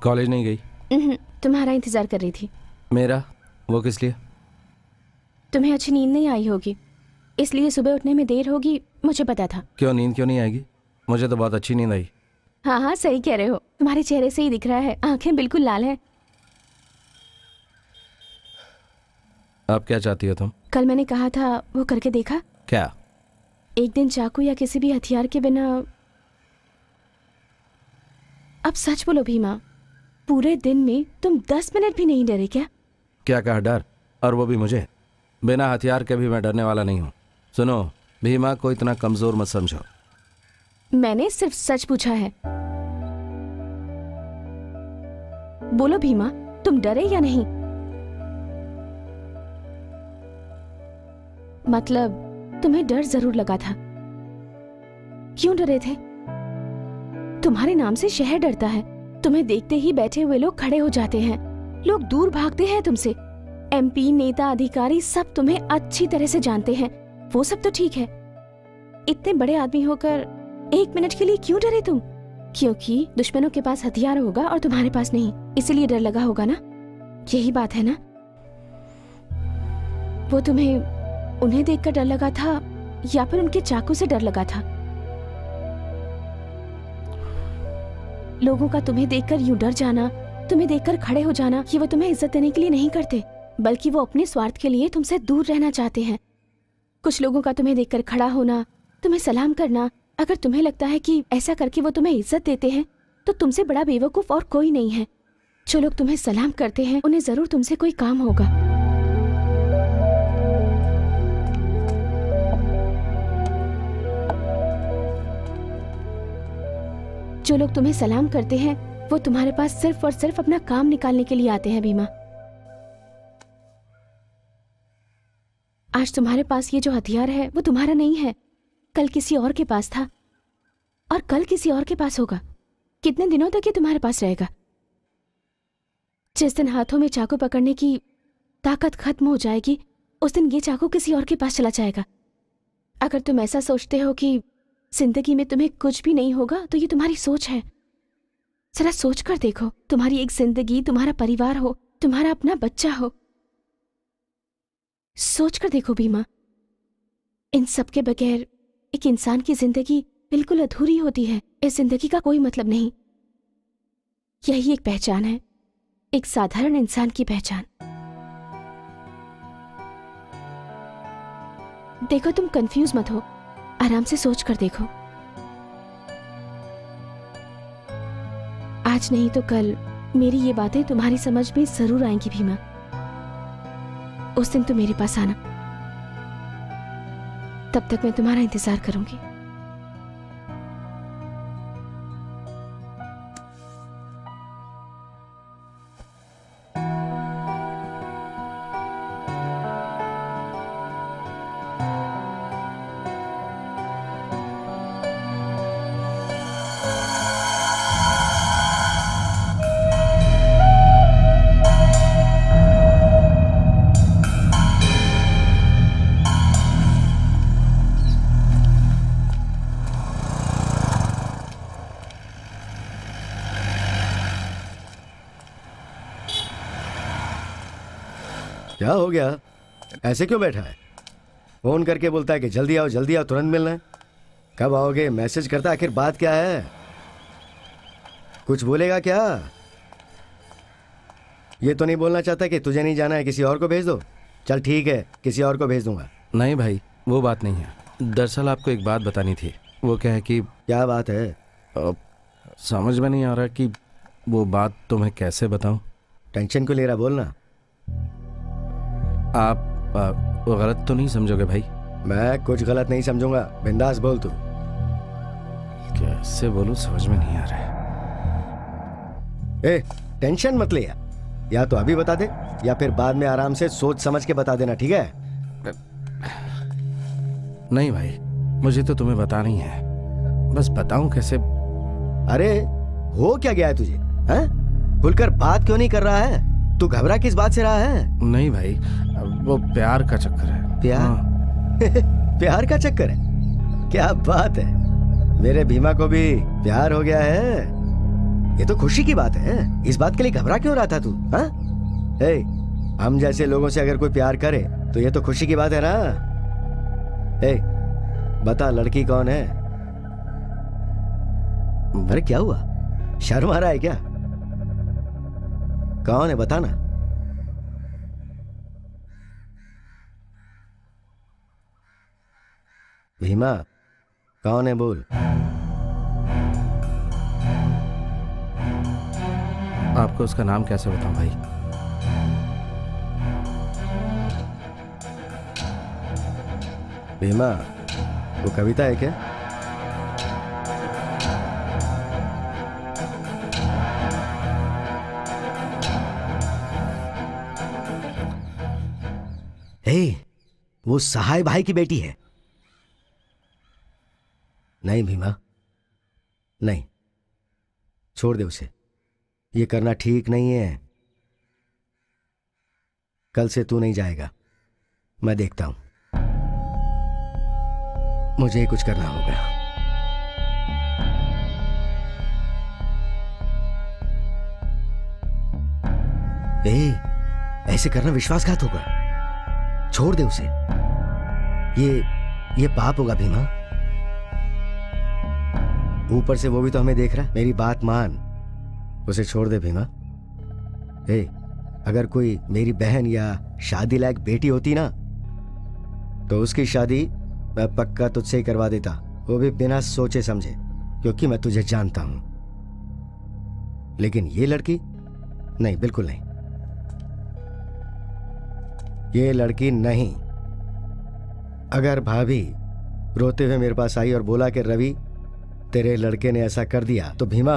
कॉलेज नहीं गई? तुम्हारा इंतज़ार कर रही थी। मेरा? वो किस लिए? तुम्हें अच्छी नींद नहीं आई होगी। इसलिए सुबह उठने में देर होगी मुझे पता था। क्यों नींद क्यों नहीं आएगी? मुझे तो बहुत अच्छी नींद आई। हाँ हाँ सही कह रहे हो। तुम्हारे चेहरे से ही दिख रहा है। आँखें बिल्कुल लाल हैं। आप क्या चाहती हो तुम? कल मैंने कहा था वो करके देखा। क्या? एक दिन चाकू या किसी भी हथियार के बिना अब सच बोलो भीमा पूरे दिन में तुम दस मिनट भी नहीं डरे क्या? क्या कहा डर? और वो भी मुझे। बिना हथियार के भी मैं डरने वाला नहीं हूँ। सुनो भीमा को इतना कमज़ोर मत समझो। मैंने सिर्फ़ सच पूछा है। बोलो भीमा तुम डरे या नहीं? मतलब तुम्हें डर ज़रूर लगा था। क्यों डरे थे? तुम्हारे नाम से शहर डरता है। तुम्हें देखते ही बैठे हुए लोग खड़े हो जाते हैं। लोग दूर भागते हैं तुमसे। एमपी नेता, अधिकारी सब तुम्हें अच्छी तरह से जानते हैं। वो सब तो ठीक है। इतने बड़े आदमी होकर एक मिनट के लिए क्यों डरे तुम? क्योंकि दुश्मनों के पास हथियार होगा और तुम्हारे पास नहीं। इसीलिए डर लगा होगा ना? यही बात है ना? वो तुम्हें उन्हें देखकर डर लगा था, या फिर उनके चाकू से डर लगा था? लोगों का तुम्हें देखकर यूँ डर जाना, तुम्हें देखकर खड़े हो जाना, ये वो तुम्हें इज़्ज़त देने के लिए नहीं करते, बल्कि वो अपने स्वार्थ के लिए तुमसे दूर रहना चाहते हैं। कुछ लोगों का तुम्हें देखकर खड़ा होना, तुम्हें सलाम करना, अगर तुम्हें लगता है कि ऐसा करके वो तुम्हें इज़्ज़त देते हैं तो तुमसे बड़ा बेवकूफ़ और कोई नहीं है। जो लोग तुम्हें सलाम करते हैं, उन्हें ज़रूर तुमसे कोई काम होगा। जो लोग तुम्हें सलाम करते हैं, वो तुम्हारे पास सिर्फ़ और सिर्फ़ अपना काम निकालने के लिए आते हैं, भीमा। आज तुम्हारे पास ये जो हथियार है, वो तुम्हारा नहीं है। कल किसी और के पास था। और कल किसी और के पास होगा। कितने दिनों तक ये तुम्हारे पास रहेगा? जिस दिन हाथों में चाकू पकड़ने की ताकत खत्म हो जाएगी, उस दिन ये चाकू किसी और के पास चला जाएगा। अगर तुम ऐसा सोचते हो कि ज़िंदगी में तुम्हें कुछ भी नहीं होगा तो ये तुम्हारी सोच है। जरा सोच कर देखो, तुम्हारी एक ज़िंदगी, तुम्हारा परिवार हो, तुम्हारा अपना बच्चा हो। सोच कर देखो बीमा इन सब के बगैर एक इंसान की ज़िंदगी बिल्कुल अधूरी होती है, इस ज़िंदगी का कोई मतलब नहीं। यही एक पहचान है, एक साधारण इंसान की पहचान। देखो तुम कंफ्यूज मत हो। आराम से सोच कर देखो। आज नहीं तो कल मेरी ये बातें तुम्हारी समझ में ज़रूर आएँगी भीमा। उस दिन तुम मेरे पास आना। तब तक मैं तुम्हारा इंतज़ार करूँगी। हो गया। ऐसे क्यों बैठा है? फ़ोन करके बोलता है कि जल्दी आओ जल्दी आओ तुरंत मिलना है। कब आओगे? मैसेज करता आखिर बात क्या है? कुछ बोलेगा क्या? ये तो नहीं बोलना चाहता कि तुझे नहीं जाना है किसी और को भेज दो। चल ठीक है किसी और को भेज दूँगा। नहीं भाई वो बात नहीं है। दरअसल आपको एक बात बतानी थी। वो क्या है कि क्या बात है? अब समझ में नहीं आ रहा कि वो बात तो मैं कैसे बताऊँ। टेंशन क्यों ले रहा बोलना। आप आ, गलत तो नहीं समझोगे भाई? मैं कुछ गलत नहीं समझूँगा। बिंदास बोल तू। कैसे बोलूँ समझ में नहीं आ रहा है। ए टेंशन मत ले। यार या तो अभी बता दे या फिर बाद में आराम से सोच समझ के बता देना ठीक है? नहीं भाई मुझे तो तुम्हें बताना ही है। बस बताऊँ कैसे? अरे हो क्या गया है तुझे हैं? खुलकर बात क्यों नहीं कर रहा है? तू घबरा किस बात से रहा है? नहीं भाई वो प्यार का चक्कर है। प्यार? हाँ। प्यार का चक्कर है? क्या बात है। मेरे भीमा को भी प्यार हो गया है। ये तो खुशी की बात है। इस बात के लिए घबरा क्यों रहा था तू हाँ? हम जैसे लोगों से अगर कोई प्यार करे तो ये तो खुशी की बात है ना? ए, बता लड़की कौन है? अरे क्या हुआ? शर्म आ रहा है क्या? कौन है बताना। भीमा कौन है बोल? आपको उसका नाम कैसे बताऊँ भाई? भीमा वो कविता है क्या? हे वो सहाय भाई की बेटी है। नहीं भीमा। नहीं। छोड़ दे उसे। ये करना ठीक नहीं है। कल से तू नहीं जाएगा। मैं देखता हूँ। मुझे ही कुछ करना होगा। ए, ऐसे करना विश्वासघात होगा। छोड़ दे उसे। ये ये पाप होगा भीमा। ऊपर से वो भी तो हमें देख रहा है। मेरी बात मान। उसे छोड़ दे भीमा। ए, अगर कोई मेरी बहन या शादी लायक बेटी होती ना तो उसकी शादी मैं पक्का तुझसे ही करवा देता। वो भी बिना सोचे समझे क्योंकि मैं तुझे जानता हूँ। लेकिन ये लड़की? नहीं बिल्कुल नहीं। ये लड़की नहीं। अगर भाभी रोते हुए मेरे पास आई और बोला कि रवि तेरे लड़के ने ऐसा कर दिया तो भीमा?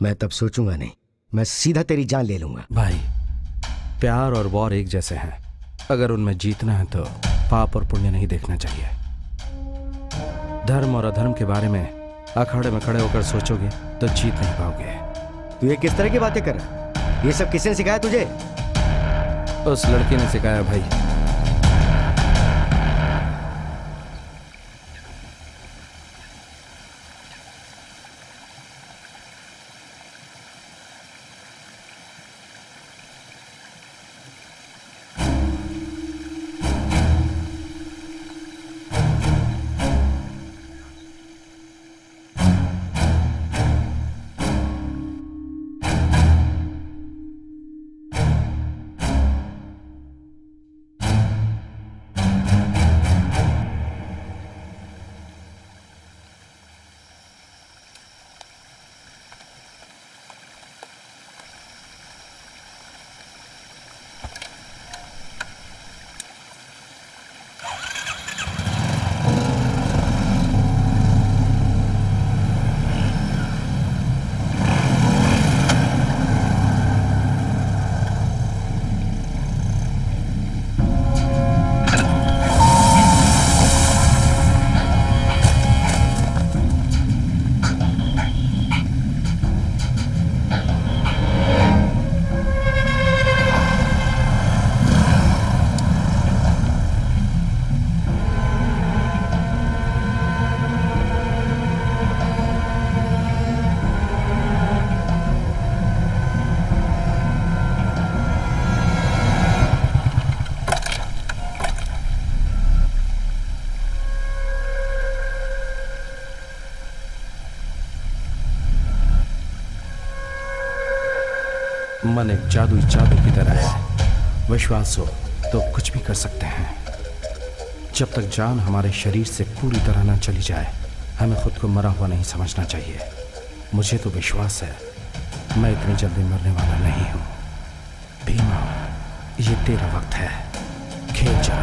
मैं तब सोचूँगा नहीं। मैं सीधा तेरी जान ले लूँगा। भाई प्यार और वॉर एक जैसे हैं। अगर उनमें जीतना है तो पाप और पुण्य नहीं देखना चाहिए। धर्म और अधर्म के बारे में अखाड़े में खड़े होकर सोचोगे तो जीत नहीं पाओगे। तू ये किस तरह की बातें कर रहा है? ये सब किसने सिखाया तुझे? उस लड़की ने सिखाया भाई एक जादू चाबी की तरह है। विश्वास हो तो कुछ भी कर सकते हैं। जब तक जान हमारे शरीर से पूरी तरह ना चली जाए, हमें खुद को मरा हुआ नहीं समझना चाहिए। मुझे तो विश्वास है, मैं इतनी जल्दी मरने वाला नहीं हूँ। भीमा, ये तेरा वक्त है। खेल जा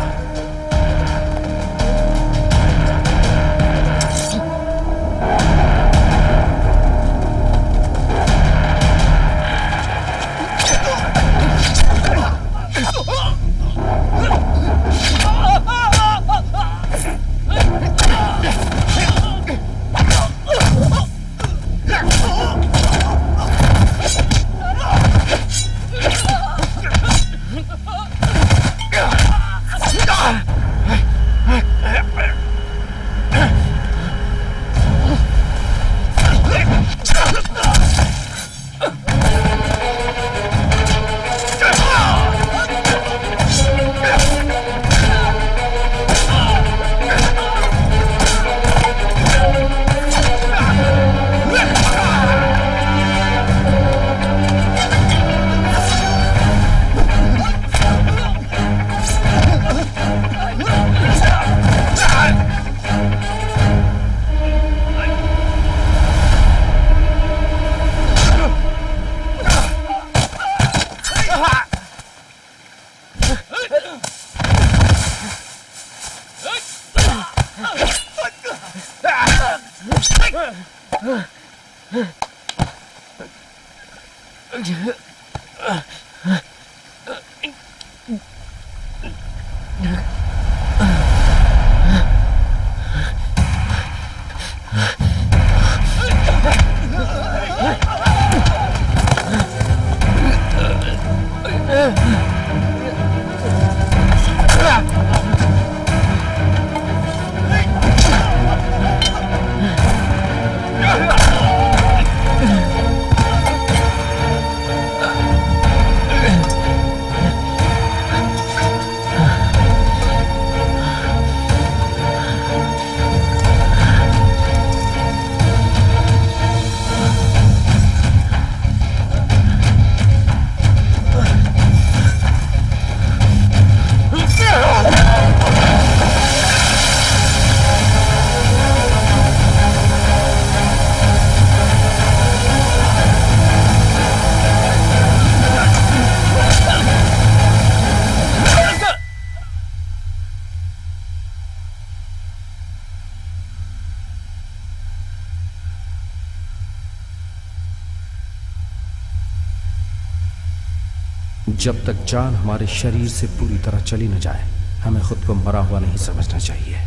जब तक जान हमारे शरीर से पूरी तरह चली न जाए हमें खुद को मरा हुआ नहीं समझना चाहिए।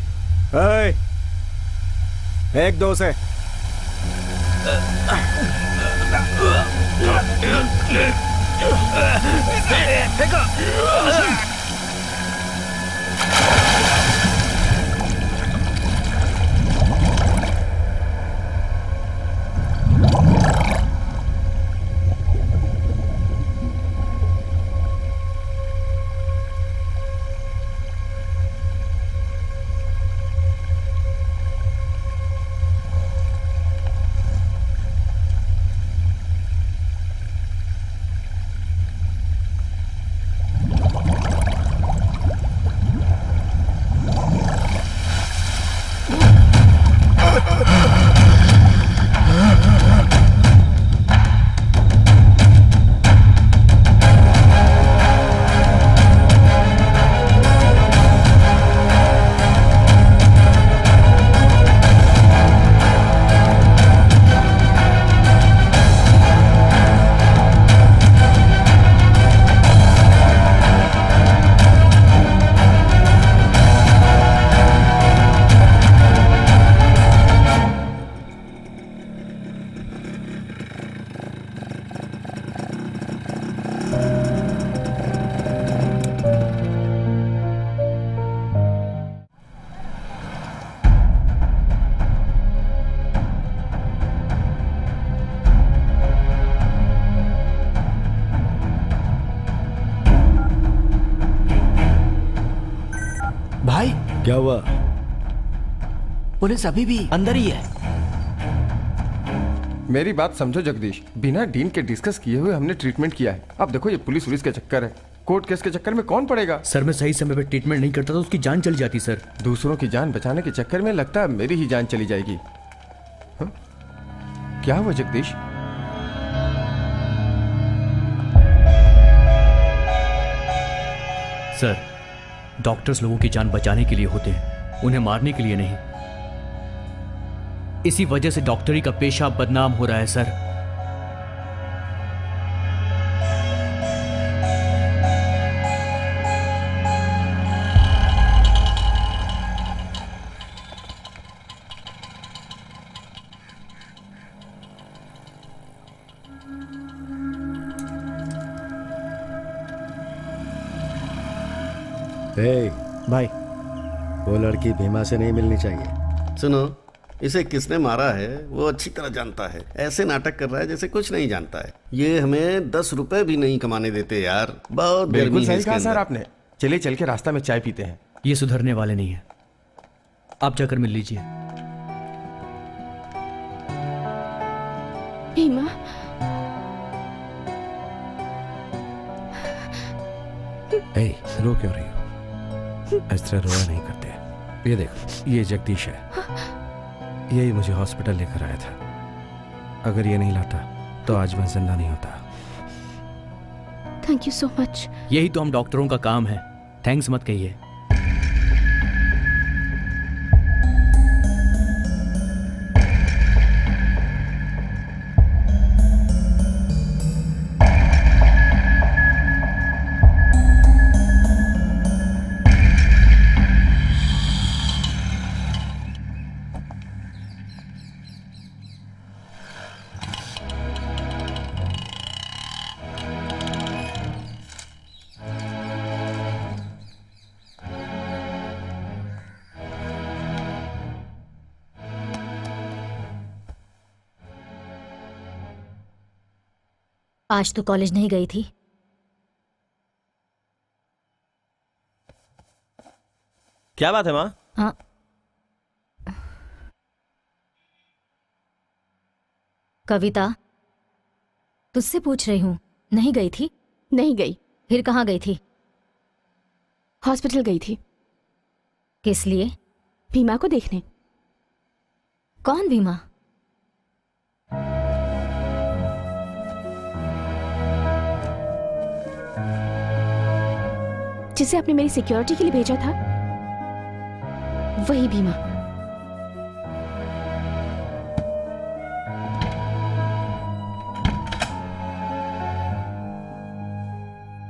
ए, एक दो से। भाई हुआ। पुलिस अभी भी अंदर ही है। मेरी बात समझो जगदीश। बिना डीन के डिस्कस किए हुए हमने ट्रीटमेंट किया है। अब देखो ये पुलिस पुलिस के चक्कर है। कोर्ट केस के चक्कर में कौन पड़ेगा? सर मैं सही समय पे ट्रीटमेंट नहीं करता तो उसकी जान चली जाती सर। दूसरों की जान बचाने के चक्कर में लगता है मेरी ही जान चली जाएगी। हाँ? क्या हुआ जगदीश? सर डॉक्टर्स लोगों की जान बचाने के लिए होते हैं, उन्हें मारने के लिए नहीं। इसी वजह से डॉक्टरी का पेशा बदनाम हो रहा है, सर। भाई वो लड़की भीमा से नहीं मिलनी चाहिए। सुनो इसे किसने मारा है वो अच्छी तरह जानता है। ऐसे नाटक कर रहा है जैसे कुछ नहीं जानता है। ये हमें दस रुपए भी नहीं कमाने देते यार। बहुत बिल्कुल सही कहा सर आपने। चलिए चल के रास्ता में चाय पीते हैं। ये सुधरने वाले नहीं है। आप जाकर मिल लीजिए। भीमा? ए, रो क्यों रही हो? इस तरह रोया नहीं करते। ये देखो ये जगदीश है। यही मुझे हॉस्पिटल लेकर आया था। अगर ये नहीं लाता तो आज मैं ज़िंदा नहीं होता। थैंक यू सो मच यही तो हम डॉक्टरों का काम है। थैंक्स मत कहिए। आज तो कॉलेज नहीं गई थी। क्या बात है माँ? हाँ। कविता तुझसे पूछ रही हूँ नहीं गई थी? नहीं गई। फिर कहाँ गई थी? हॉस्पिटल गई थी। किस लिए? भीमा को देखने। कौन भीमा? जिसे आपने मेरी सिक्योरिटी के लिए भेजा था वही भीमा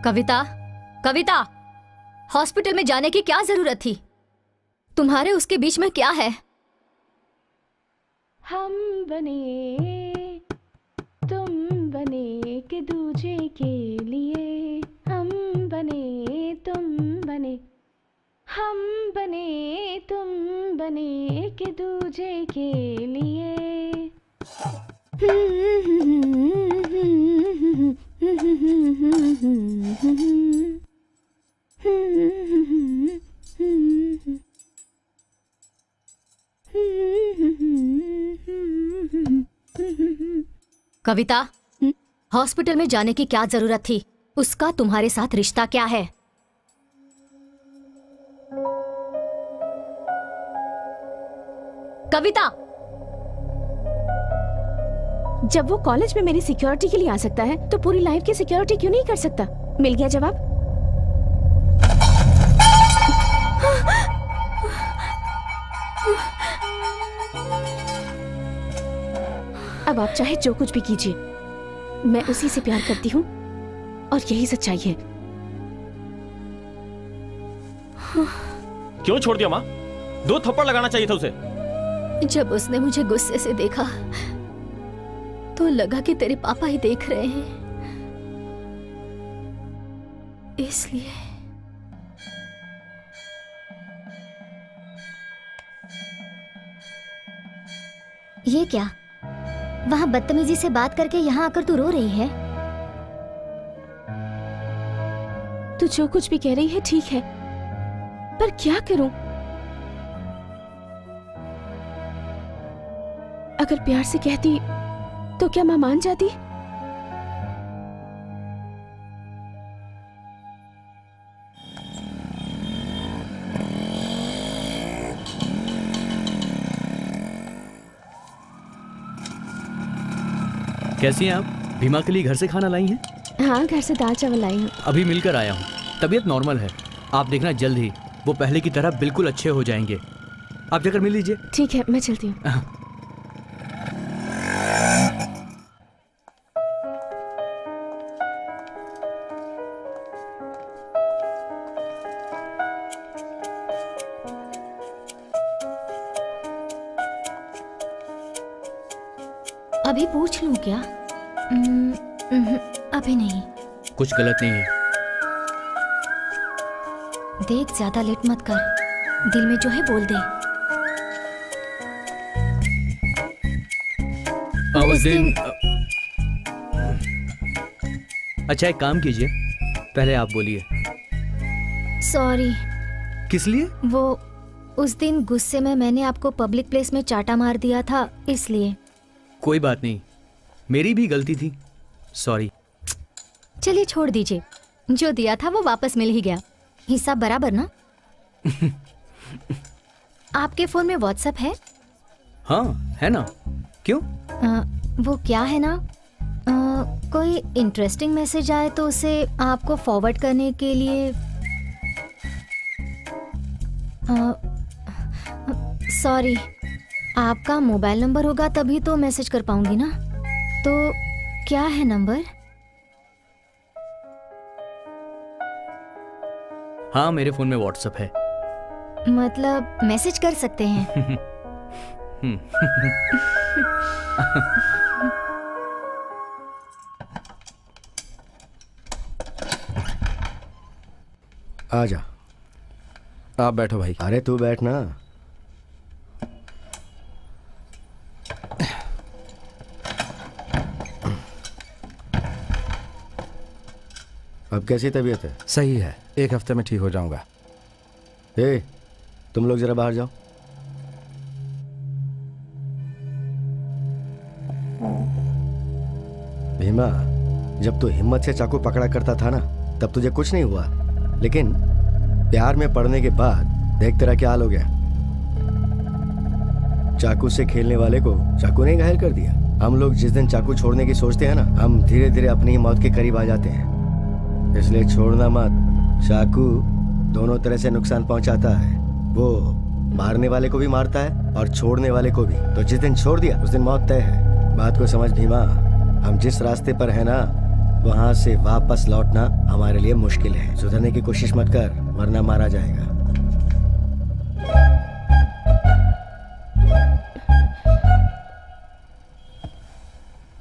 कविता कविता हॉस्पिटल में जाने की क्या ज़रूरत थी? तुम्हारे उसके बीच में क्या है? हम बने तुम बने के दूजे के लिए हम बने बने। हम बने तुम बने के दूजे के लिए। कविता हॉस्पिटल में जाने की क्या ज़रूरत थी? उसका तुम्हारे साथ रिश्ता क्या है? कविता। जब वो कॉलेज में मेरी सिक्योरिटी के लिए आ सकता है तो पूरी लाइफ की सिक्योरिटी क्यों नहीं कर सकता? मिल गया जवाब? अब आप चाहे जो कुछ भी कीजिए मैं उसी से प्यार करती हूँ और यही सच्चाई है। क्यों छोड़ दिया माँ? दो थप्पड़ लगाना चाहिए था उसे। जब उसने मुझे गुस्से से देखा तो लगा कि तेरे पापा ही देख रहे हैं। इसलिए ये क्या? वहाँ बदतमीजी से बात करके यहाँ आकर तू रो रही है? तू जो कुछ भी कह रही है ठीक है। पर क्या करूँ? अगर प्यार से कहती तो क्या माँ मान जाती? कैसी हैं आप? भीमा के लिए घर से खाना लाई हैं? हाँ घर से दाल चावल लाई हूँ। अभी मिलकर आया हूँ। तबीयत नॉर्मल है। आप देखना जल्द ही वो पहले की तरह बिल्कुल अच्छे हो जाएँगे। आप जाकर मिल लीजिए। ठीक है मैं चलती हूँ। गलत नहीं है। देख ज़्यादा लेट मत कर। दिल में जो है बोल दे। उस उस दिन अच्छा एक काम कीजिए। पहले आप बोलिए। सॉरी। किस लिए? वो उस दिन गुस्से में मैंने आपको पब्लिक प्लेस में चाटा मार दिया था इसलिए। कोई बात नहीं। मेरी भी गलती थी। सॉरी। चलिए छोड़ दीजिए। जो दिया था वो वापस मिल ही गया। हिसाब बराबर ना? आपके फ़ोन में व्हाट्सएप है? हाँ है ना। क्यों? अ, वो क्या है ना? अ, कोई इंटरेस्टिंग मैसेज आए तो उसे आपको फॉरवर्ड करने के लिए। सॉरी आपका मोबाइल नंबर होगा तभी तो मैसेज कर पाऊँगी ना। तो क्या है नंबर हाँ मेरे फ़ोन में व्हाट्सएप है। मतलब मैसेज कर सकते हैं। हम्म। आ जा। आप बैठो भाई। अरे तू बैठ ना। अब कैसी तबीयत है? सही है। एक हफ़्ते में ठीक हो जाऊँगा। ए तुम लोग जरा बाहर जाओ। भीमा जब तू हिम्मत से चाकू पकड़ा करता था ना तब तुझे कुछ नहीं हुआ। लेकिन प्यार में पड़ने के बाद देख तेरा क्या हाल हो गया। चाकू से खेलने वाले को चाकू ने घायल कर दिया। हम लोग जिस दिन चाकू छोड़ने की सोचते हैं ना हम धीरे धीरे अपनी ही मौत के करीब आ जाते हैं। इसलिए छोड़ना मत। चाकू दोनों तरह से नुकसान पहुंचाता है। वो मारने वाले को भी मारता है और छोड़ने वाले को भी। तो जिस दिन छोड़ दिया, उस दिन मौत तय है। बात को समझ भीमा, हम जिस रास्ते पर है ना, वहाँ से वापस लौटना हमारे लिए मुश्किल है। सुधरने की कोशिश मत कर, वरना मारा जाएगा।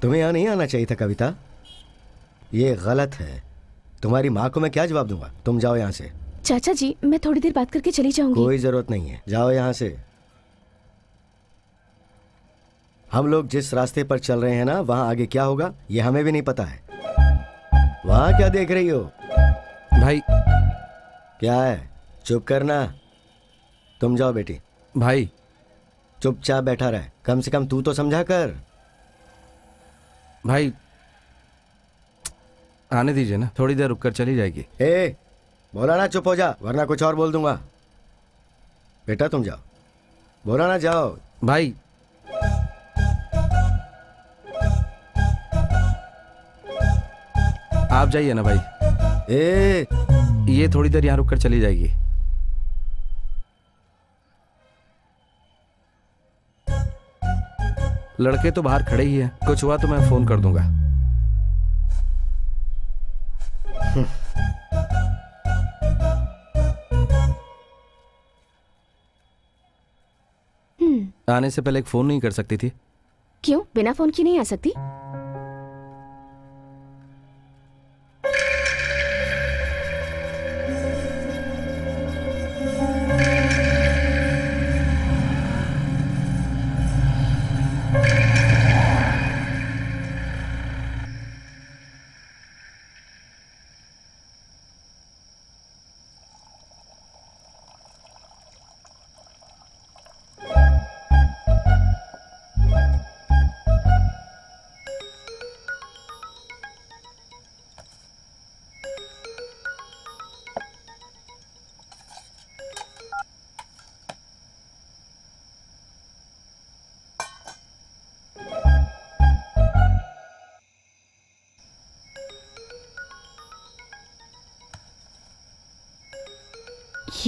तुम्हें यहाँ नहीं आना चाहिए था, कविता? ये गलत है। तुम्हारी माँ को मैं क्या जवाब दूँगा? तुम जाओ यहाँ से। चाचा जी मैं थोड़ी देर बात करके चली जाऊँगी। कोई ज़रूरत नहीं है। जाओ यहाँ से। हम लोग जिस रास्ते पर चल रहे हैं ना वहाँ आगे क्या होगा ये हमें भी नहीं पता है। वहाँ क्या देख रही हो? भाई। क्या है? चुप करना। तुम जाओ बेटी। भाई। चुपचाप बैठा रहे। कम से कम तू तो समझा कर। भाई आने दीजिए ना थोड़ी देर रुक कर चली जाएगी। ए बोला ना चुप हो जा वरना कुछ और बोल दूँगा। बेटा तुम जाओ। बोला ना जाओ। भाई। आप जाइए ना भाई। ए। ये थोड़ी देर यहाँ रुक कर चली जाएगी। लड़के तो बाहर खड़े ही हैं। कुछ हुआ तो मैं फ़ोन कर दूँगा। आने से पहले एक फ़ोन नहीं कर सकती थी। क्यों? बिना फ़ोन की नहीं आ सकती?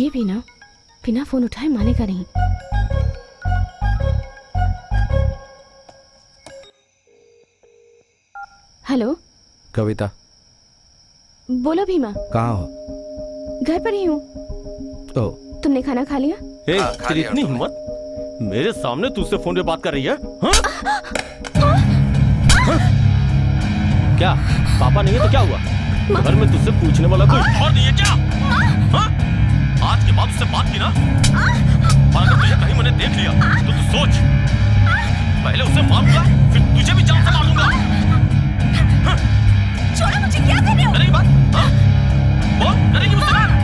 ये भी ना बिना फ़ोन उठाए मानेगा नहीं। हेलो कविता। बोलो भीमा। कहाँ हो? घर पर ही हूँ। ओ। तुमने खाना खा लिया? ए, खा तेरी इतनी हिम्मत? मेरे सामने तुझसे फ़ोन पे बात कर रही है हाँ? हाँ? क्या पापा नहीं है तो क्या हुआ? घर में तुझसे पूछने वाला कोई और नहीं है क्या? हाँ? उससे बात की ना? और अगर तुझे कहीं मैंने देख लिया। तो तू सोच। पहले उसे मारूँगा फिर तुझे भी जान से मारूँगा छोड़ो मुझे क्या कर रहे हो? करेगी बात? हाँ? बोल करेगी मुझसे। बात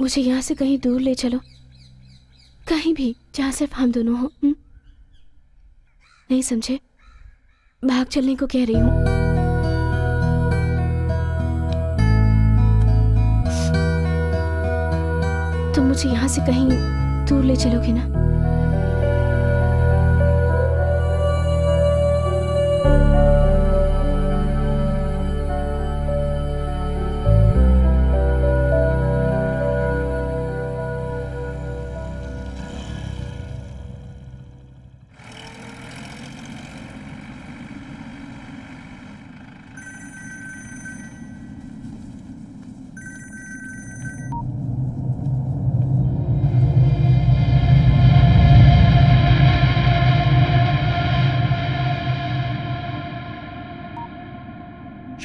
मुझे यहाँ से कहीं दूर ले चलो। कहीं भी, जहाँ सिर्फ़ हम दोनों हो हुँ? नहीं समझे? भाग चलने को कह रही हूँ। तुम मुझे यहाँ से कहीं दूर ले चलोगे ना?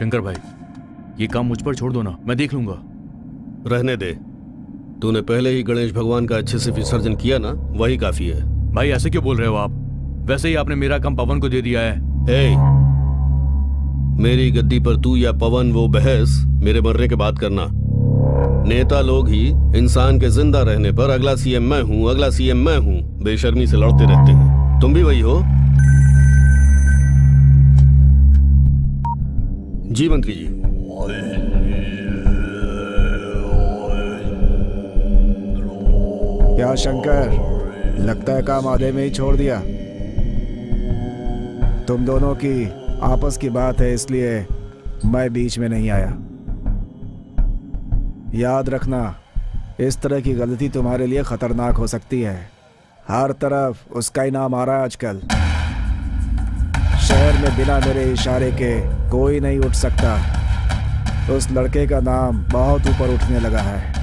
शंकर भाई ये काम मुझ पर छोड़ दो ना मैं देख लूँगा। रहने दे। तूने पहले ही गणेश भगवान का अच्छे से विसर्जन किया ना वही काफ़ी है। भाई ऐसे क्यों बोल रहे हो आप? वैसे ही आपने मेरा काम पवन को दे दिया है। ए, मेरी गद्दी पर तू या पवन वो बहस मेरे मरने के बाद करना। नेता लोग ही इंसान के ज़िंदा रहने पर अगला सीएम मैं हूँ अगला सीएम मैं हूँ बेशर्मी से लड़ते रहते हैं। तुम भी वही हो? जी मंत्री जी। क्या शंकर, लगता है काम आधे में ही छोड़ दिया? तुम दोनों की आपस की बात है, इसलिए मैं बीच में नहीं आया। याद रखना, इस तरह की गलती तुम्हारे लिए खतरनाक हो सकती है। हर तरफ़ उसका ही नाम आ रहा है आजकल। शहर में बिना मेरे इशारे के कोई नहीं उठ सकता। उस लड़के का नाम बहुत ऊपर उठने लगा है।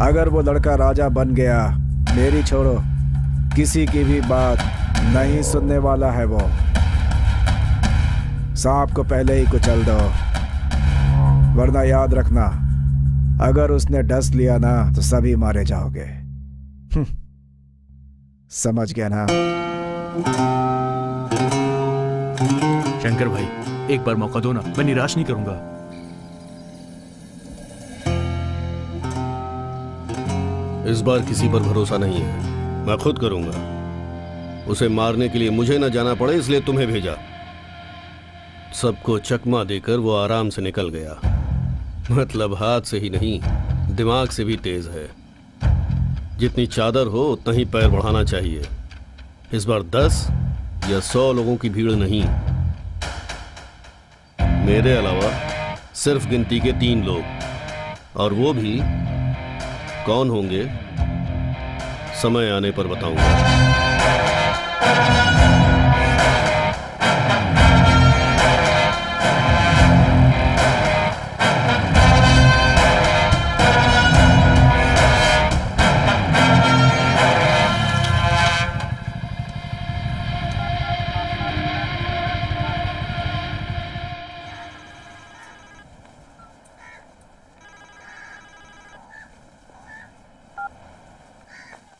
अगर वो लड़का राजा बन गया मेरी छोड़ो। किसी की भी बात नहीं सुनने वाला है वो। सांप को पहले ही कुचल दो। वरना याद रखना अगर उसने डस लिया ना तो सभी मारे जाओगे। हम्म, समझ गया ना? शंकर भाई एक बार मौका दो ना। मैं निराश नहीं करूँगा। इस बार किसी पर भरोसा नहीं है। मैं खुद करूँगा। उसे मारने के लिए मुझे न जाना पड़े, इसलिए तुम्हें भेजा। सबको चकमा देकर वो आराम से निकल गया। मतलब हाथ से ही नहीं, दिमाग से भी तेज है। जितनी चादर हो, उतना ही पैर बढ़ाना चाहिए। इस बार दस या सौ लोगों की भीड़ नहीं। मेरे अलावा सिर्फ़ गिनती के तीन लोग। और वो भी कौन होंगे? समय आने पर बताऊँगा।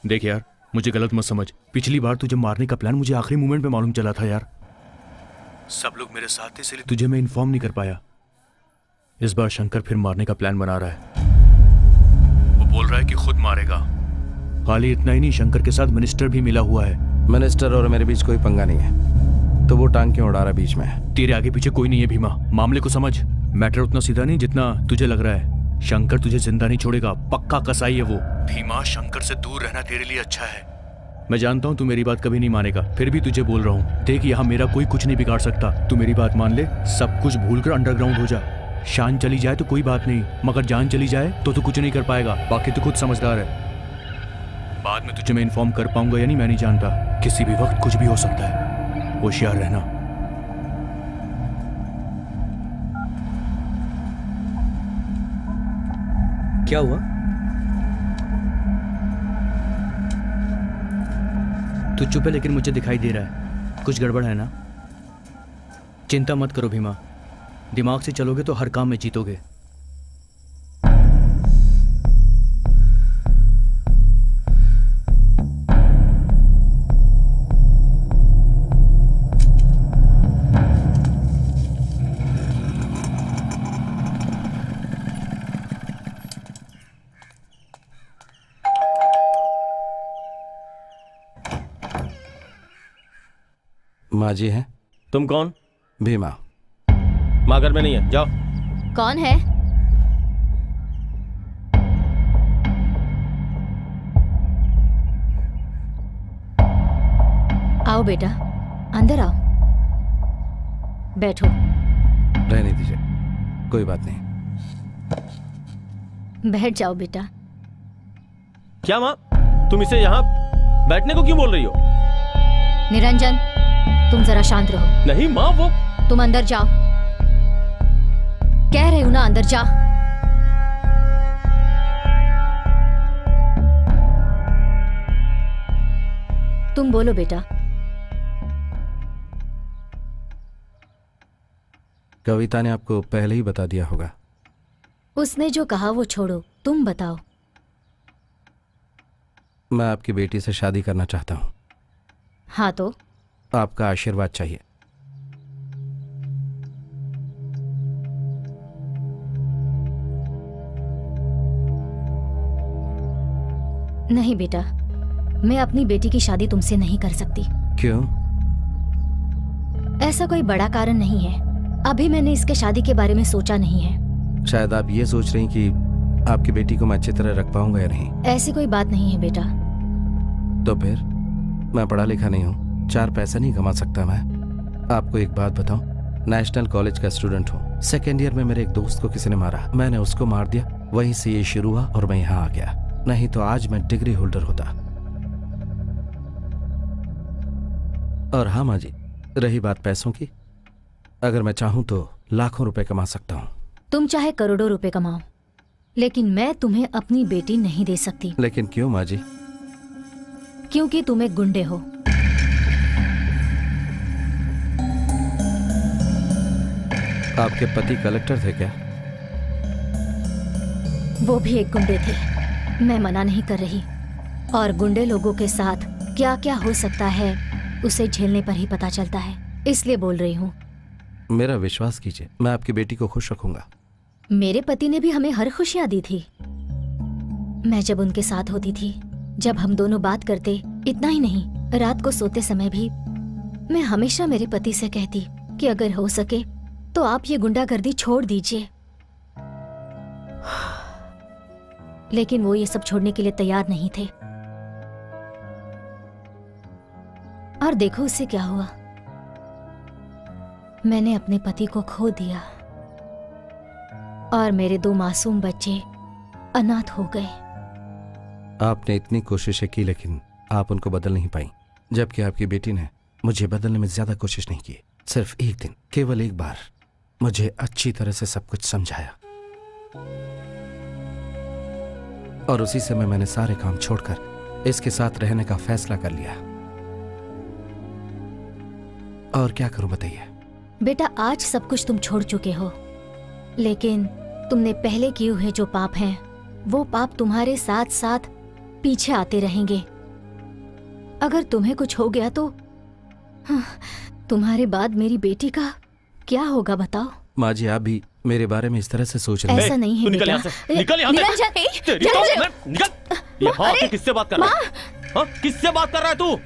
देख यार मुझे गलत मत समझ। पिछली बार तुझे मारने का प्लान मुझे आखिरी मोमेंट पे मालूम चला था यार। सब लोग मेरे साथ थे इसलिए तुझे मैं इन्फॉर्म नहीं कर पाया। इस बार शंकर फिर मारने का प्लान बना रहा है। वो बोल रहा है कि खुद मारेगा। खाली इतना ही नहीं शंकर के साथ मिनिस्टर भी मिला हुआ है। मिनिस्टर और मेरे बीच कोई पंगा नहीं है। तो वो टांग क्यों उड़ा रहा बीच में? तेरे आगे पीछे कोई नहीं है भीमा। मामले को समझ। मैटर उतना सीधा नहीं जितना तुझे लग रहा है। शंकर तुझे ज़िंदा नहीं छोड़ेगा। पक्का कसाई है वो। भीमा शंकर से दूर रहना तेरे लिए अच्छा है। मैं जानता हूँ तू मेरी बात कभी नहीं मानेगा। फिर भी तुझे बोल रहा हूँ। देख यहाँ मेरा कोई कुछ नहीं बिगाड़ सकता। तू मेरी बात मान ले। सब कुछ भूल कर अंडरग्राउंड हो जा। शान चली जाए तो कोई बात नहीं। मगर जान चली जाए तो तू कुछ नहीं कर पाएगा। बाकी तू खुद समझदार है। बाद में तुझे मैं इन्फॉर्म कर पाऊँगा या नहीं मैं नहीं जानता। किसी भी वक्त कुछ भी हो सकता है। होशियार रहना। क्या हुआ? तू चुप है लेकिन मुझे दिखाई दे रहा है। कुछ गड़बड़ है ना? चिंता मत करो भीमा। दिमाग से चलोगे तो हर काम में जीतोगे। माँ जी हैं। तुम कौन? भीमा माँ घर में नहीं है। जाओ। कौन है? आओ बेटा अंदर आओ। बैठो। रहने दीजिए। कोई बात नहीं। बैठ जाओ बेटा। क्या माँ? तुम इसे यहाँ बैठने को क्यों बोल रही हो? निरंजन तुम जरा शांत रहो। नहीं माँ वो तुम अंदर जाओ। कह रही हूँ ना अंदर जा। तुम बोलो बेटा। कविता ने आपको पहले ही बता दिया होगा। उसने जो कहा वो छोड़ो तुम बताओ। मैं आपकी बेटी से शादी करना चाहता हूँ। हाँ तो? आपका आशीर्वाद चाहिए। नहीं बेटा मैं अपनी बेटी की शादी तुमसे नहीं कर सकती। क्यों? ऐसा कोई बड़ा कारण नहीं है। अभी मैंने इसके शादी के बारे में सोचा नहीं है। शायद आप ये सोच रही कि आपकी बेटी को मैं अच्छी तरह रख पाऊँगा या नहीं। ऐसी कोई बात नहीं है बेटा। तो फिर मैं पढ़ा लिखा नहीं हूँ। चार पैसा नहीं कमा सकता मैं। आपको एक बात बताऊँ नेशनल कॉलेज का स्टूडेंट हूँ। सेकेंड ईयर में मेरे एक दोस्त को किसी ने मारा। मैंने उसको मार दिया। वहीं से ये शुरू हुआ और मैं यहाँ आ गया। नहीं तो आज मैं डिग्री होल्डर होता। और हाँ माँ जी रही बात पैसों की। अगर मैं चाहूँ तो लाखों रुपए कमा सकता हूँ। तुम चाहे करोड़ों रुपए कमाओ लेकिन मैं तुम्हें अपनी बेटी नहीं दे सकती। लेकिन क्यों माँ जी? क्योंकि तुम एक गुंडे हो। आपके पति कलेक्टर थे क्या? वो भी एक गुंडे थे। मैं मना नहीं कर रही। और गुंडे लोगों के साथ क्या क्या हो सकता है उसे झेलने पर ही पता चलता है। इसलिए बोल रही हूँ। मेरा विश्वास कीजिए मैं आपकी बेटी को खुश रखूँगा। मेरे पति ने भी हमें हर खुशियाँ दी थी। मैं जब उनके साथ होती थी जब हम दोनों बात करते इतना ही नहीं रात को सोते समय भी मैं हमेशा मेरे पति से कहती कि अगर हो सके तो आप ये गुंडागर्दी छोड़ दीजिए। लेकिन वो ये सब छोड़ने के लिए तैयार नहीं थे। और देखो उससे क्या हुआ। मैंने अपने पति को खो दिया। और मेरे दो मासूम बच्चे अनाथ हो गए। आपने इतनी कोशिशें की, लेकिन आप उनको बदल नहीं पाई। जबकि आपकी बेटी ने मुझे बदलने में ज़्यादा कोशिश नहीं की, सिर्फ़ एक दिन, केवल एक बार। मुझे अच्छी तरह से सब कुछ समझाया। और उसी समय मैंने सारे काम छोड़कर इसके साथ रहने का फैसला कर लिया। और क्या करूँ बताइए? बेटा आज सब कुछ तुम छोड़ चुके हो। लेकिन तुमने पहले किए हुए जो पाप हैं वो पाप तुम्हारे साथ साथ पीछे आते रहेंगे। अगर तुम्हें कुछ हो गया तो हाँ, तुम्हारे बाद मेरी बेटी का क्या होगा बताओ? माँ जी आप भी मेरे बारे में इस तरह से सोच रहे ऐसा नहीं है निकल यहाँ से। निकल यहाँ से। तेरी तो मैं निकल। ये हाँ किससे बात कर रहा है? हाँ किससे बात कर रहा है तू?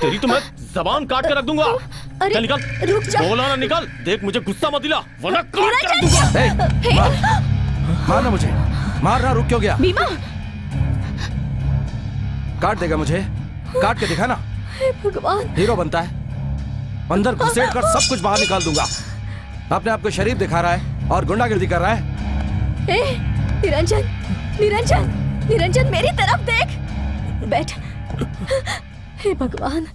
तेरी तो मैं जबान काट के रख दूँगा। अरे, निकल। रुक जा। बोला ना निकल। देख मुझे गुस्सा मत दिला वरना काट के रख दूँगा। मारना मुझे। मारना रुक क्यों गया? बीमा काट देगा मुझे। काट के दिखा ना। हे भगवान। हीरो बनता है। अंदर घुसेड़ कर सब कुछ बाहर निकाल दूँगा। अपने आप को शरीफ दिखा रहा है और गुंडागिर्दी कर रहा है। ए, निरंजन निरंजन निरंजन मेरी तरफ़ देख। बैठ। हे भगवान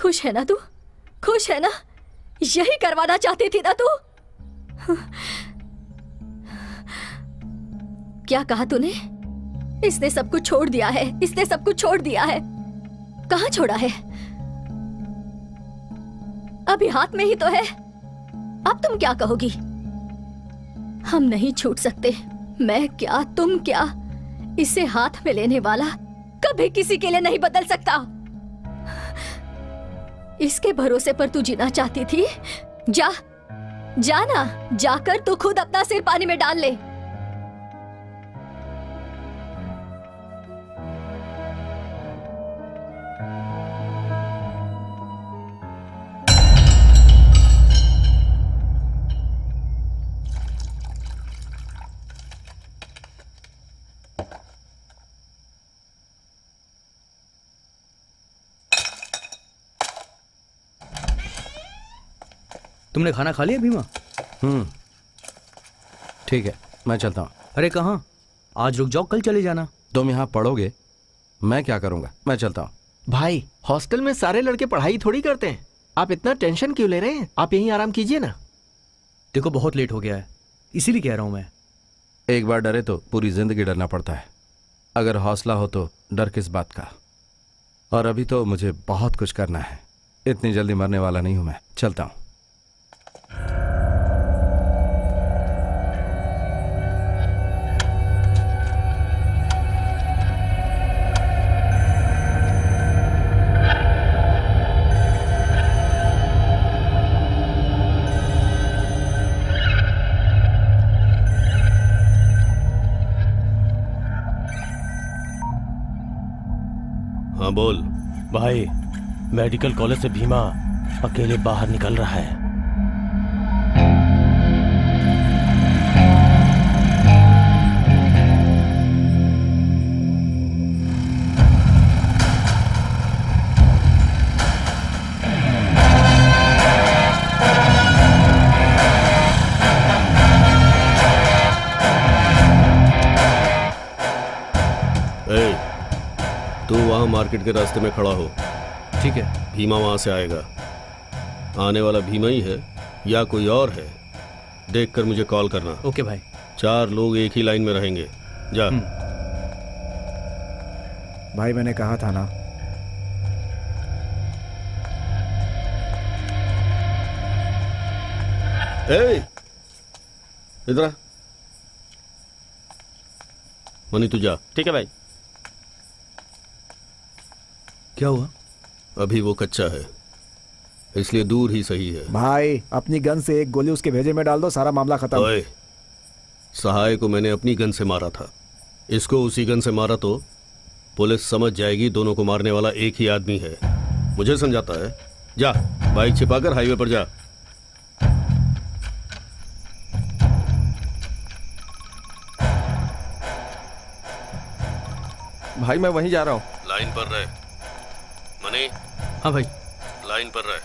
खुश है ना तू? खुश है ना? यही करवाना चाहती थी ना तू? क्या कहा तूने? इसने सब कुछ छोड़ दिया है इसने सब कुछ छोड़ दिया है। कहाँ छोड़ा है? अभी हाथ में ही तो है। अब तुम क्या कहोगी? हम नहीं छूट सकते। मैं क्या, तुम क्या? इसे हाथ में लेने वाला कभी किसी के लिए नहीं बदल सकता। इसके भरोसे पर तू जीना चाहती थी? जा जा ना जाकर तू खुद अपना सिर पानी में डाल ले। तुमने खाना खा लिया भीमा? हम्म। ठीक है मैं चलता हूँ। अरे कहाँ? आज रुक जाओ कल चले जाना। तुम यहाँ पढ़ोगे? मैं क्या करूँगा? मैं चलता हूँ। भाई हॉस्टल में सारे लड़के पढ़ाई थोड़ी करते हैं। आप इतना टेंशन क्यों ले रहे हैं? आप यहीं आराम कीजिए ना। देखो बहुत लेट हो गया है। इसीलिए कह रहा हूँ मैं। एक बार डरे तो पूरी ज़िंदगी डरना पड़ता है। अगर हौसला हो तो डर किस बात का? और अभी तो मुझे बहुत कुछ करना है। इतनी जल्दी मरने वाला नहीं हूँ मैं। चलता हूँ। हाँ बोल। भाई मेडिकल कॉलेज से भीमा अकेले बाहर निकल रहा है। मार्केट के रास्ते में खड़ा हो। ठीक है। भीमा वहाँ से आएगा। आने वाला भीमा ही है या कोई और है देखकर मुझे कॉल करना। ओके भाई। चार लोग एक ही लाइन में रहेंगे। जा। भाई मैंने कहा था ना। ए, इधर मनी तू जा। ठीक है भाई। क्या हुआ? अभी वो कच्चा है इसलिए दूर ही सही है। भाई अपनी गन से एक गोली उसके भेजे में डाल दो सारा मामला खत्म। ओए सहाय को मैंने अपनी गन से मारा था। इसको उसी गन से मारा तो पुलिस समझ जाएगी दोनों को मारने वाला एक ही आदमी है। मुझे समझाता है। जा बाइक छिपाकर हाईवे पर जा। भाई मैं वहीं जा रहा हूँ। लाइन पर रहे। हाँ भाई। लाइन पर रहे।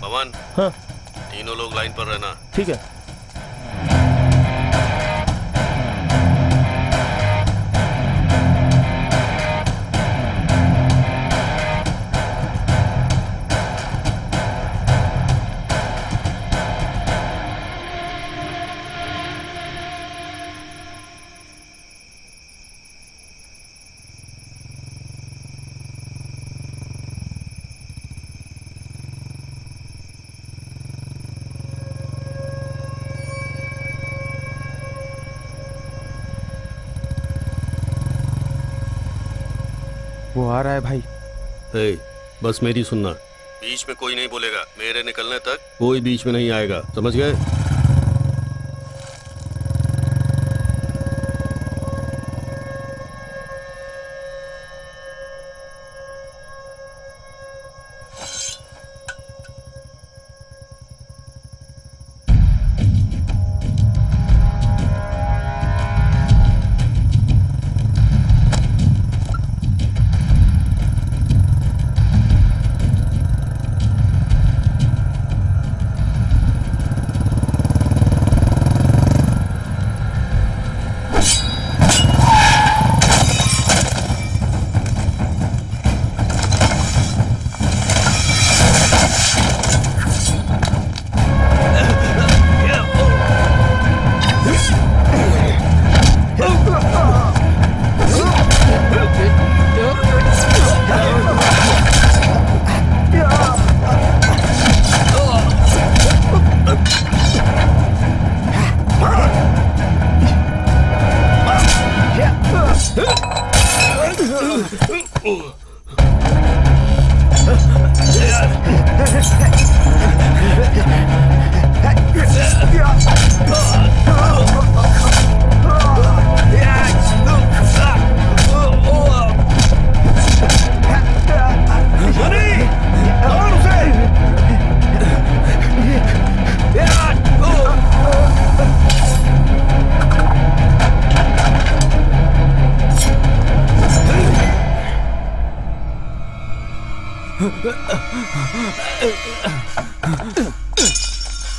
पवन हाँ। तीनों लोग लाइन पर रहना। ठीक है। आ रहा है भाई। ए, बस मेरी सुनना। बीच में कोई नहीं बोलेगा। मेरे निकलने तक कोई बीच में नहीं आएगा। समझ गए?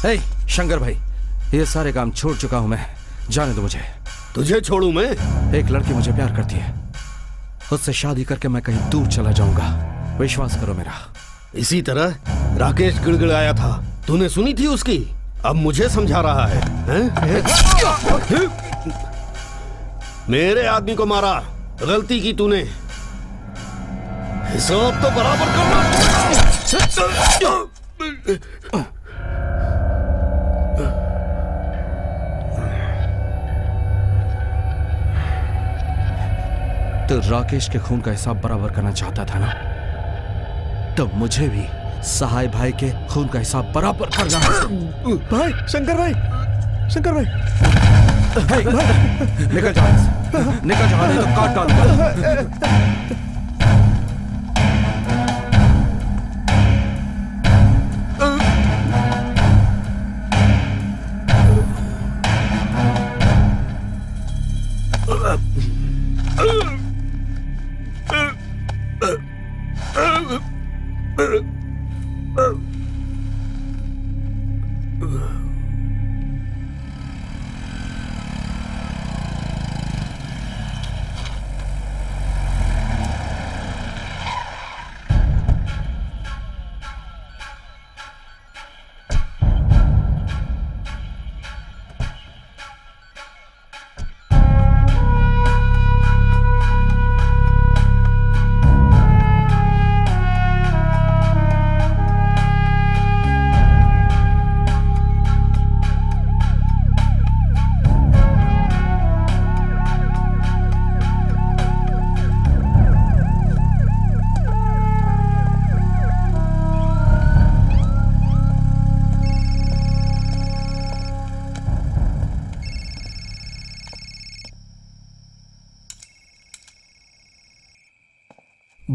हे शंकर भाई ये सारे काम छोड़ चुका हूँ मैं जाने दो मुझे तुझे छोड़ू मैं? एक लड़की मुझे प्यार करती है उससे शादी करके मैं कहीं दूर चला जाऊँगा विश्वास करो मेरा इसी तरह राकेश गिड़गिड़ाया था। तूने सुनी थी उसकी? अब मुझे समझा रहा है, हैं? मेरे आदमी को मारा। गलती की तूने। हिसाब तो बराबर करना। तो राकेश के खून का हिसाब बराबर करना चाहता था ना? तो मुझे भी सहाय भाई के खून का हिसाब बराबर करना है। भाई शंकर भाई शंकर भाई। हे, निकल जाओ निकल जाओ नहीं तो काट डालूँगा।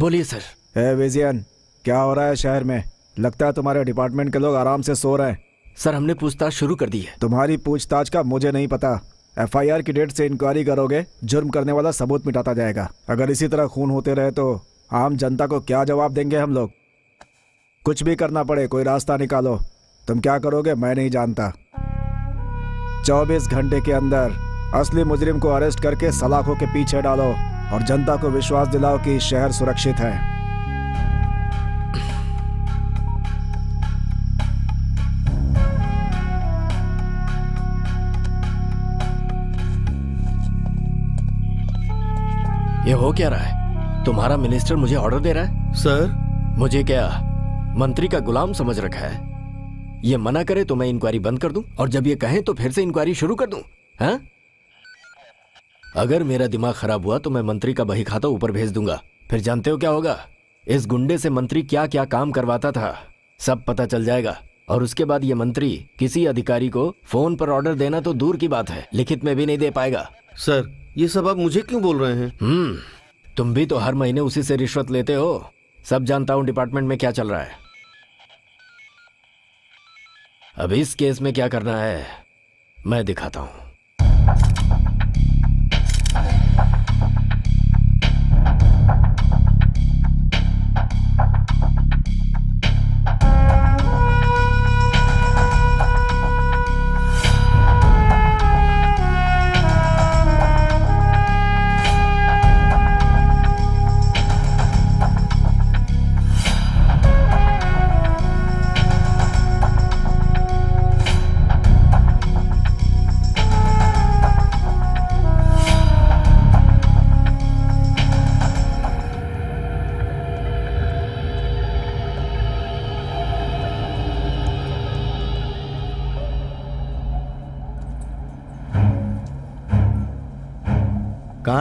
बोलिए सर। है विजयन क्या हो रहा है शहर में? लगता है तुम्हारे डिपार्टमेंट के लोग आराम से सो रहे हैं। सर हमने पूछताछ शुरू कर दी है। तुम्हारी पूछताछ का मुझे नहीं पता। एफआईआर की डेट से इंक्वायरी करोगे जुर्म करने वाला सबूत मिटाता जाएगा। अगर इसी तरह खून होते रहे तो आम जनता को क्या जवाब देंगे हम लोग? कुछ भी करना पड़े कोई रास्ता निकालो। तुम क्या करोगे मैं नहीं जानता। चौबीस घंटे के अंदर असली मुजरिम को अरेस्ट करके सलाखों के पीछे डालो। और जनता को विश्वास दिलाओ कि शहर सुरक्षित है। ये हो क्या रहा है? तुम्हारा मिनिस्टर मुझे ऑर्डर दे रहा है? सर? मुझे क्या मंत्री का गुलाम समझ रखा है? ये मना करे तो मैं इंक्वायरी बंद कर दूँ? और जब ये कहें तो फिर से इंक्वायरी शुरू कर दूँ? हाँ? अगर मेरा दिमाग खराब हुआ तो मैं मंत्री का बही खाता ऊपर भेज दूँगा। फिर जानते हो क्या होगा? इस गुंडे से मंत्री क्या क्या काम करवाता था? सब पता चल जाएगा। और उसके बाद ये मंत्री किसी अधिकारी को फ़ोन पर ऑर्डर देना तो दूर की बात है। लिखित में भी नहीं दे पाएगा। सर ये सब आप मुझे क्यों बोल रहे हैं? हम्म तुम भी तो हर महीने उसी से रिश्वत लेते हो। सब जानता हूँ डिपार्टमेंट में क्या चल रहा है। अब इस केस में क्या करना है मैं दिखाता हूँ।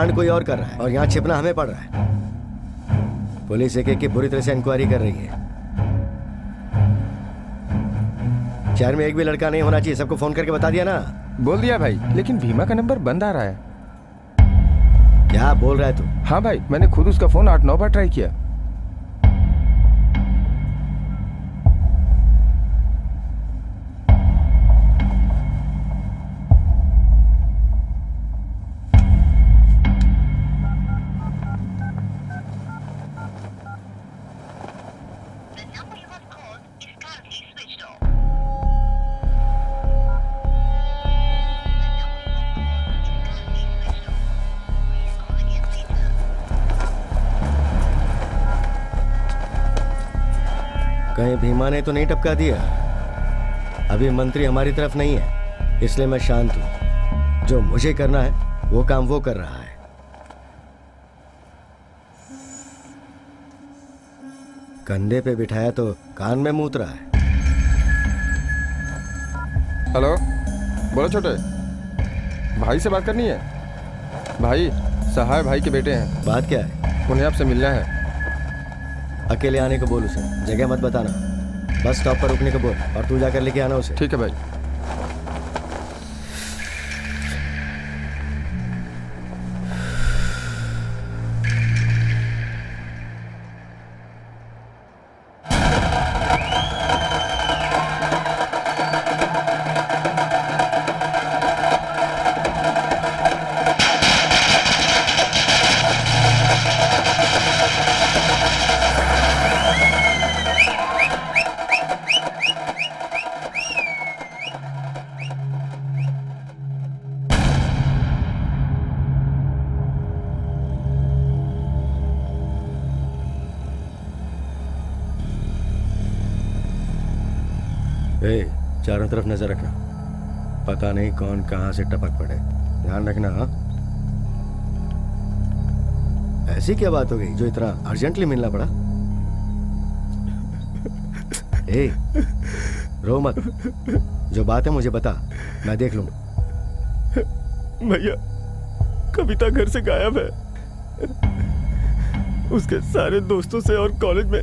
कांड कोई और कर रहा है और यहाँ छिपना हमें पड़ रहा है। पुलिस एक एक की बुरी तरह से इंक्वायरी कर रही है। शहर में एक भी लड़का नहीं होना चाहिए सबको फ़ोन करके बता दिया ना। बोल दिया भाई लेकिन भीमा का नंबर बंद आ रहा है। क्या बोल रहा है तू? हाँ भाई मैंने खुद उसका फ़ोन आठ नौ बार ट्राई किया। कहीं भीमा ने तो नहीं टपका दिया। अभी मंत्री हमारी तरफ़ नहीं है इसलिए मैं शांत हूँ। जो मुझे करना है वो काम वो कर रहा है। कंधे पे बिठाया तो कान में मूत रहा है। हेलो? बोलो छोटे। भाई से बात करनी है? भाई सहाय भाई के बेटे हैं। बात क्या है? उन्हें आपसे मिलना है। अकेले आने को बोल उसे जगह मत बताना। बस स्टॉप पर रुकने को बोल और तू जाकर लेके आना उसे। ठीक है भाई। कहाँ से टपक पड़े? ध्यान रखना हाँ। ऐसी क्या बात हो गई जो इतना अर्जेंटली मिलना पड़ा? ए, रो मत। जो बात है मुझे बता, मैं देख लूँगा भैया कविता घर से गायब है। उसके सारे दोस्तों से और कॉलेज में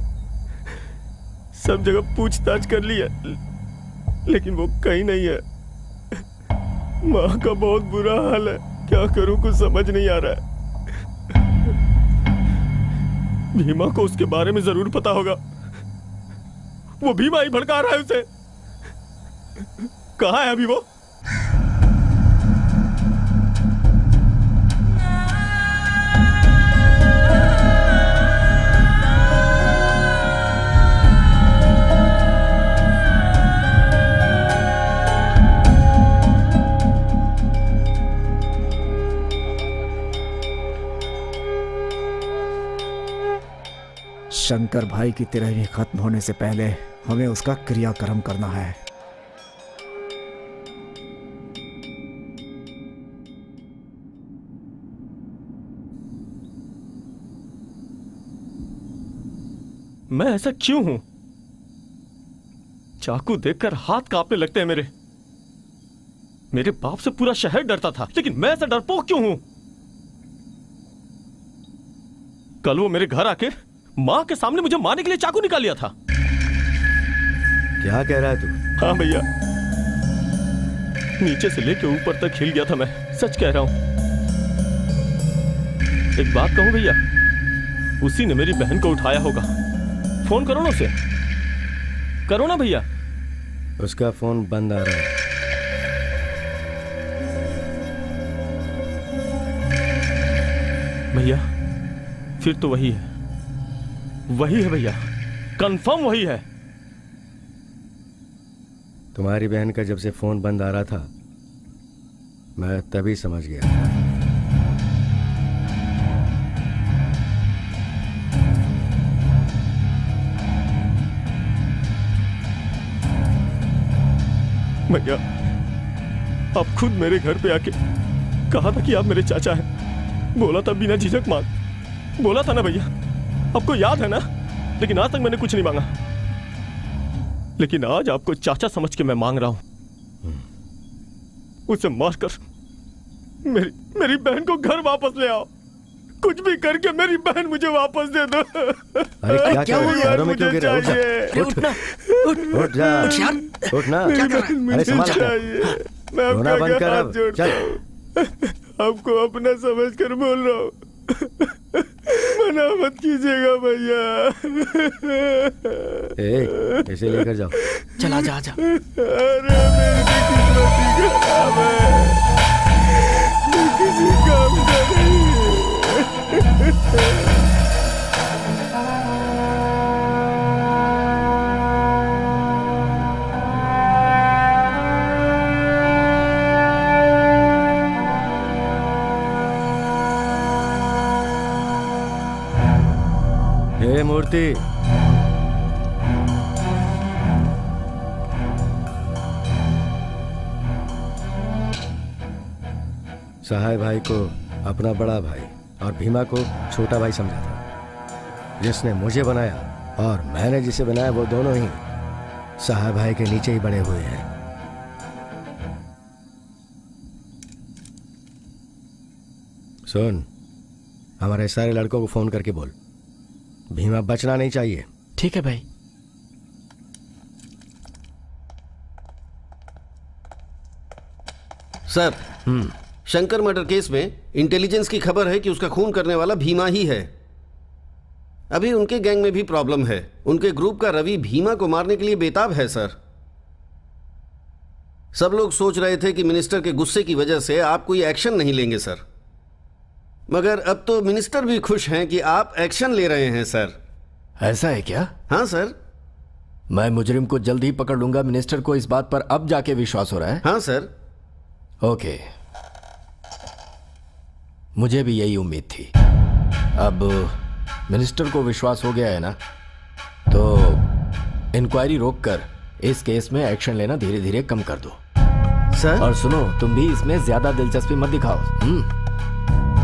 सब जगह पूछताछ कर ली है, लेकिन वो कहीं नहीं है। माँ का बहुत बुरा हाल है। क्या करूँ, कुछ समझ नहीं आ रहा है। भीमा को उसके बारे में ज़रूर पता होगा। वो भीमा ही भड़का रहा है उसे। कहा है अभी वो? शंकर भाई की तिरहनी खत्म होने से पहले हमें उसका क्रियाक्रम करना है। मैं ऐसा क्यों हूँ? चाकू देखकर हाथ कांपने लगते हैं मेरे। मेरे बाप से पूरा शहर डरता था, लेकिन मैं ऐसा डरपोक क्यों हूँ? कल वो मेरे घर आके माँ के सामने मुझे मारने के लिए चाकू निकाल लिया था। क्या कह रहा है तू? हाँ भैया। नीचे से लेके ऊपर तक हिल गया था मैं सच कह रहा हूँ। एक बात कहूँ भैया उसी ने मेरी बहन को उठाया होगा। फ़ोन करो ना उसे। करो ना भैया। उसका फ़ोन बंद आ रहा है। भैया फिर तो वही है। वही है भैया। कंफर्म वही है। तुम्हारी बहन का जब से फ़ोन बंद आ रहा था मैं तभी समझ गया। भैया आप खुद मेरे घर पे आके कहा था कि आप मेरे चाचा हैं। बोला था बिना झिझक मार। बोला था ना भैया। आपको याद है ना? लेकिन आज तक मैंने कुछ नहीं मांगा। लेकिन आज आपको चाचा समझ के मैं मांग रहा हूँ। उसे मारकर मेरी मेरी बहन को घर वापस ले आओ। कुछ भी करके मेरी बहन मुझे वापस दे दो। अरे क्या क्या हुआ? घरों में क्यों मुझे गिरा उठ जा। उठ। उठ जा। उठ ना। बहन अरे संभाल मैं आपका कर हाथ जोड़ता हूँ। आपको अपना समझ कर बोल रहा हूँ। मना मत कीजिएगा भैया। ए इसे लेकर जाओ। चला जा जा। अरे मेरी खराब है। मैं किसी काम का नहीं। मूर्ति सहाय भाई को अपना बड़ा भाई और भीमा को छोटा भाई समझा था। जिसने मुझे बनाया और मैंने जिसे बनाया, वो दोनों ही सहाय भाई के नीचे ही बने हुए हैं। सुन, हमारे सारे लड़कों को फ़ोन करके बोल। भीमा बचना नहीं चाहिए। ठीक है भाई। सर शंकर मर्डर केस में इंटेलिजेंस की खबर है कि उसका खून करने वाला भीमा ही है। अभी उनके गैंग में भी प्रॉब्लम है। उनके ग्रुप का रवि भीमा को मारने के लिए बेताब है सर। सब लोग सोच रहे थे कि मिनिस्टर के गुस्से की वजह से आप कोई एक्शन नहीं लेंगे सर। मगर अब तो मिनिस्टर भी खुश हैं कि आप एक्शन ले रहे हैं सर। ऐसा है क्या? हाँ सर। मैं मुजरिम को जल्द ही पकड़ लूँगा मिनिस्टर को इस बात पर अब जाके विश्वास हो रहा है। हाँ सर। ओके। मुझे भी यही उम्मीद थी। अब मिनिस्टर को विश्वास हो गया है ना? तो इंक्वायरी रोककर इस केस में एक्शन लेना धीरे धीरे कम कर दो। सर? और सुनो तुम भी इसमें ज़्यादा दिलचस्पी मत दिखाओ। हम्म।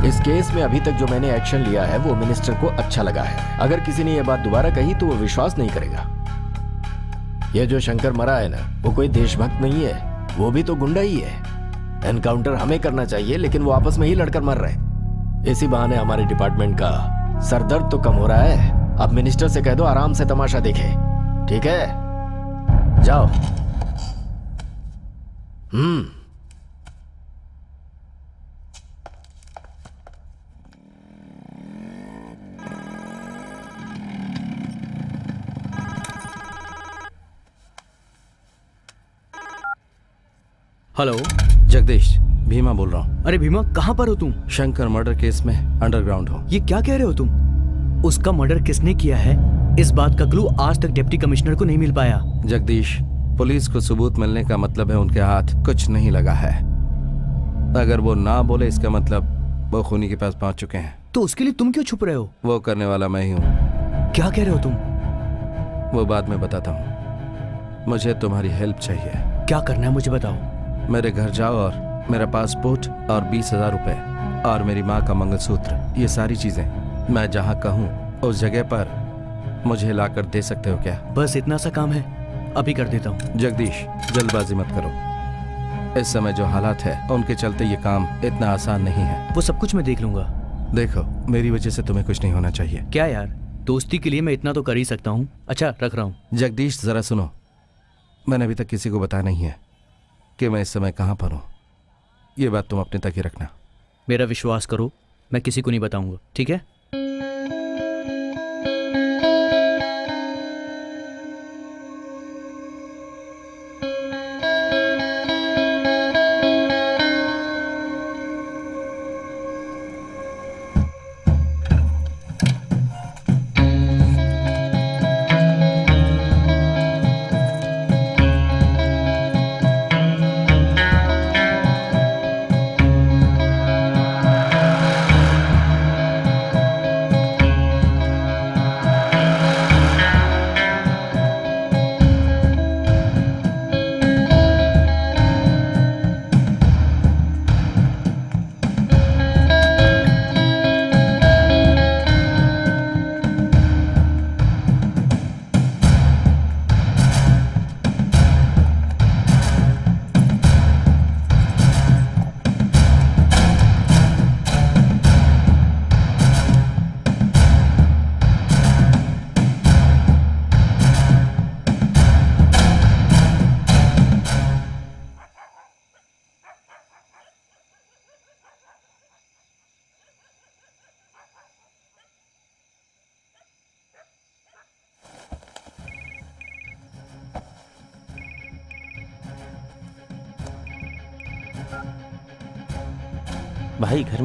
इस केस में अभी तक जो मैंने एक्शन लिया है, वो मिनिस्टर को अच्छा लगा है। अगर किसी ने यह बात दोबारा कही तो वो विश्वास नहीं करेगा। ये जो शंकर मरा है ना, वो कोई देशभक्त नहीं है। वो भी तो गुंडा ही है। एनकाउंटर हमें करना चाहिए, लेकिन वो आपस में ही लड़कर मर रहे इसी बहाने हमारे डिपार्टमेंट का सरदर्द तो कम हो रहा है। अब मिनिस्टर से कह दो, आराम से तमाशा देखे। ठीक है? जाओ। हम्म। हेलो जगदीश भीमा बोल रहा हूँ। अरे भीमा कहाँ पर हो तुम? शंकर मर्डर केस में अंडरग्राउंड हो। ये क्या कह रहे हो तुम? उसका मर्डर किसने किया है? इस बात का क्लू आज तक डिप्टी कमिश्नर को नहीं मिल पाया। जगदीश पुलिस को सबूत मिलने का मतलब है उनके हाथ कुछ नहीं लगा है। अगर वो ना बोले इसका मतलब वो खूनी के पास पहुँच चुके हैं। तो उसके लिए तुम क्यों छुप रहे हो? वो करने वाला मैं ही हूँ। क्या कह रहे हो तुम? वो बाद में बताता हूँ। मुझे तुम्हारी हेल्प चाहिए। क्या करना है मुझे बताओ। मेरे घर जाओ और मेरा पासपोर्ट और बीस हज़ार रुपए और मेरी माँ का मंगलसूत्र ये सारी चीज़ें मैं जहाँ कहूँ उस जगह पर मुझे लाकर दे सकते हो क्या? बस इतना सा काम है। अभी कर देता हूँ। जगदीश जल्दबाजी मत करो। इस समय जो हालात है उनके चलते ये काम इतना आसान नहीं है। वो सब कुछ मैं देख लूँगा। देखो मेरी वजह से तुम्हें कुछ नहीं होना चाहिए। क्या यार? दोस्ती के लिए मैं इतना तो कर ही सकता हूँ। अच्छा रख रहा हूँ। जगदीश जरा सुनो। मैंने अभी तक किसी को बताया नहीं है। कि मैं इस समय कहाँ पर हूँ? यह बात तुम अपने तक ही रखना। मेरा विश्वास करो, मैं किसी को नहीं बताऊँगा, ठीक है?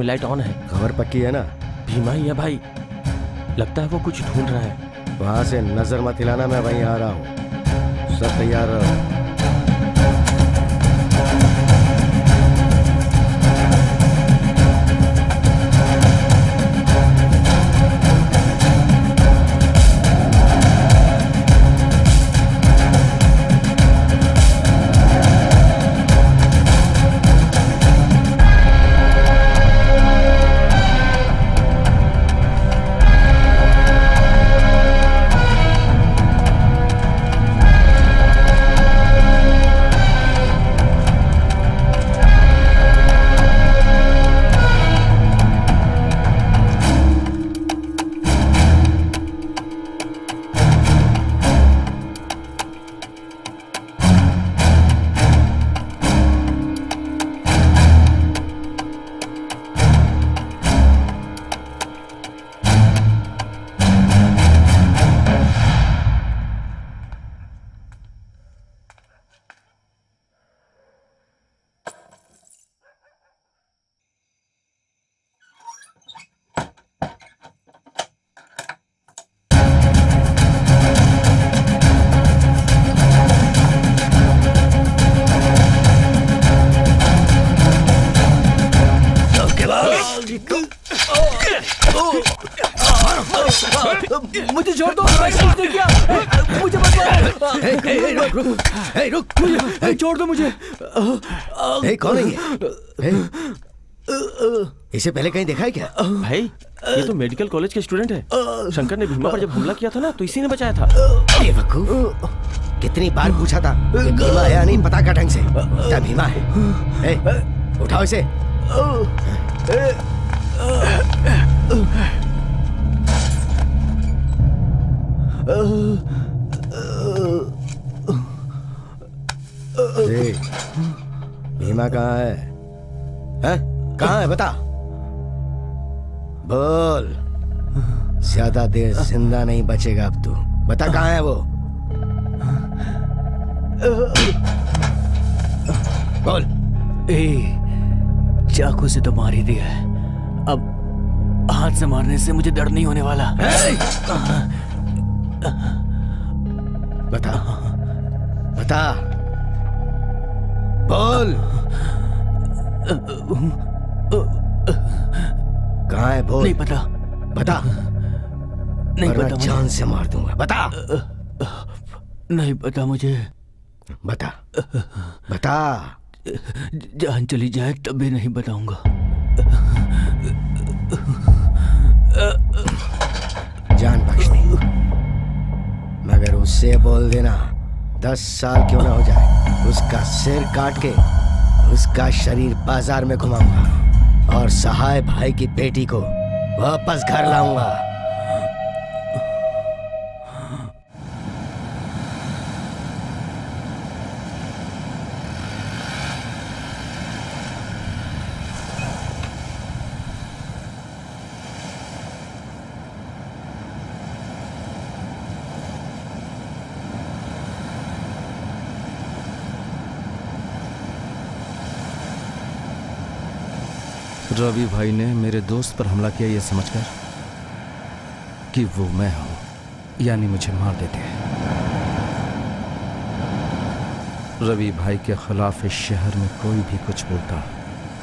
में लाइट ऑन है। खबर पक्की है ना? भीमा ही है भाई। लगता है वो कुछ ढूंढ रहा है। वहाँ से नज़र मत हिलाना मैं वहीं आ रहा हूँ। सब तैयार रहो। कौन है ये? ए, इसे पहले कहीं देखा है क्या? भाई ये तो मेडिकल कॉलेज के स्टूडेंट है। शंकर ने भीमा पर जब हमला किया था ना तो इसी ने बचाया था। बेवकूफ़। कितनी बार पूछा था भीमा है या नहीं पता का ढंग से। क्या भीमा है? ए, उठाओ इसे। ए, भीमा कहाँ है? हैं? कहाँ है? बता। बोल। ज़्यादा देर ज़िंदा नहीं बचेगा अब तू। बता कहाँ है वो? बोल। ए चाकू से तो मार ही दिया है। अब हाथ से मारने से मुझे दर्द नहीं होने वाला। बता। बता। बोल। कहाँ है बोल? नहीं पता। बता। नहीं पता जान से मार दूँगा। बता। नहीं पता मुझे। बता। बता। जान चली जाए तब भी नहीं बताऊँगा। जान बख्श दी। मगर उससे बोल देना। दस साल क्यों ना हो जाए? उसका सिर काट के उसका शरीर बाज़ार में घुमाऊँगा और सहाय भाई की बेटी को वापस घर लाऊँगा। रवि भाई ने मेरे दोस्त पर हमला किया ये समझकर कि वो मैं हूँ, यानी मुझे मार देते हैं। रवि भाई के खिलाफ इस शहर में कोई भी कुछ बोलता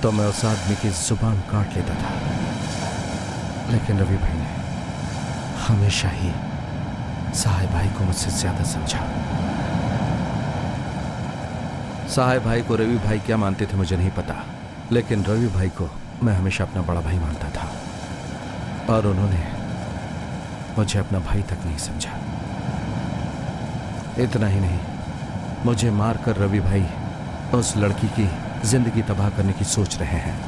तो मैं उस आदमी की ज़ुबान काट लेता था। लेकिन रवि भाई ने हमेशा ही सहाय भाई को मुझसे ज़्यादा समझा। सहाय भाई को रवि भाई क्या मानते थे मुझे नहीं पता, लेकिन रवि भाई को मैं हमेशा अपना बड़ा भाई मानता था और उन्होंने मुझे अपना भाई तक नहीं समझा। इतना ही नहीं, मुझे मारकर रवि भाई उस लड़की की ज़िंदगी तबाह करने की सोच रहे हैं।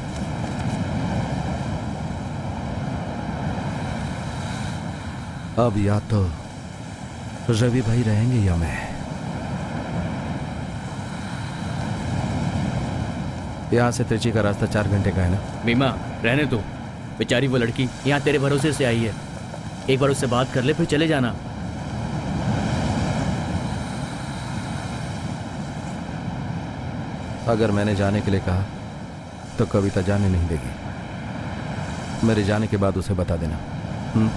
अब या तो रवि भाई रहेंगे या मैं। यहाँ से त्रिची का रास्ता चार घंटे का है ना? बीमा रहने दो। बेचारी वो लड़की यहाँ तेरे भरोसे से आई है। एक बार उससे बात कर ले फिर चले जाना। अगर मैंने जाने के लिए कहा तो कविता जाने नहीं देगी। मेरे जाने के बाद उसे बता देना। हुँ?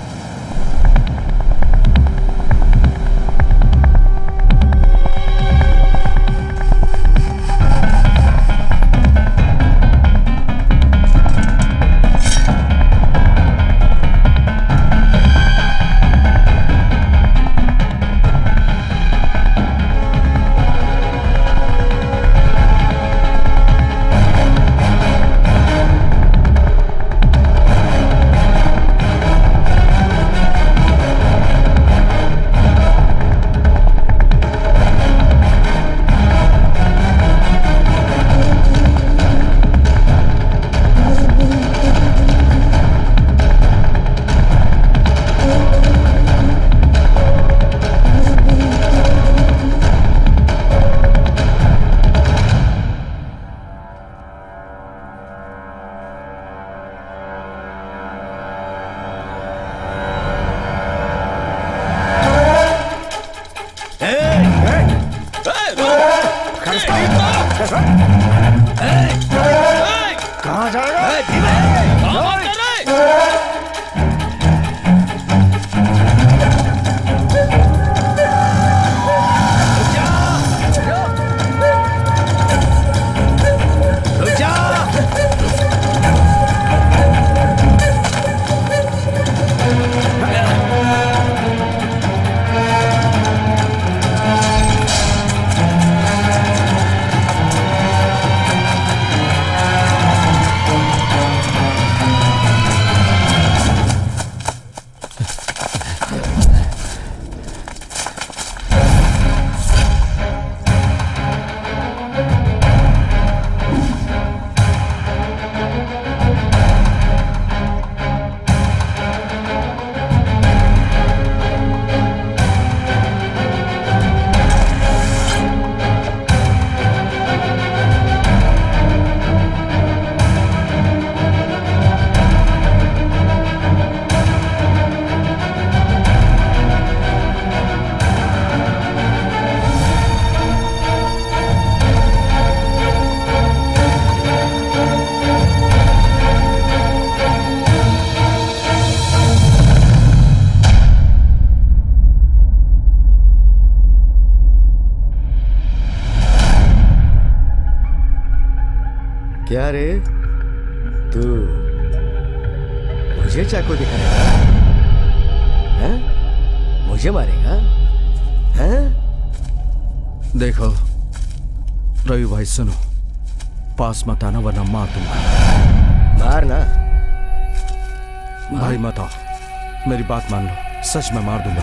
सच में मार दूँगा।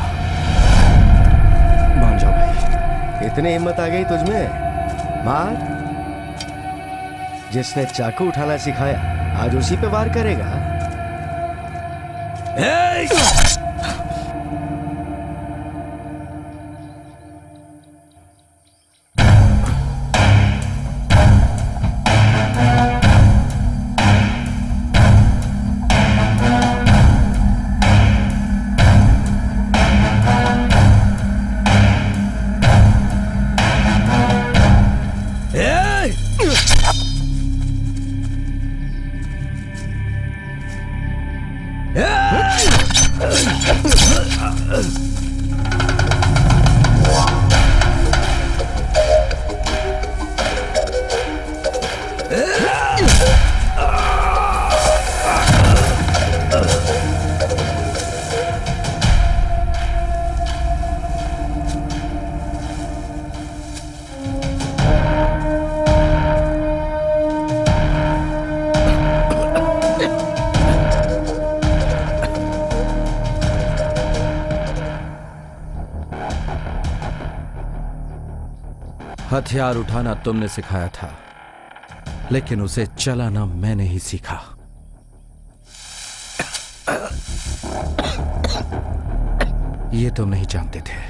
मान जाओ भाई। इतनी हिम्मत आ गई तुझमें? मार? जिसने चाकू उठाना सिखाया आज उसी पे वार करेगा। हथियार उठाना तुमने सिखाया था, लेकिन उसे चलाना मैंने ही सीखा। ये तुम नहीं जानते थे।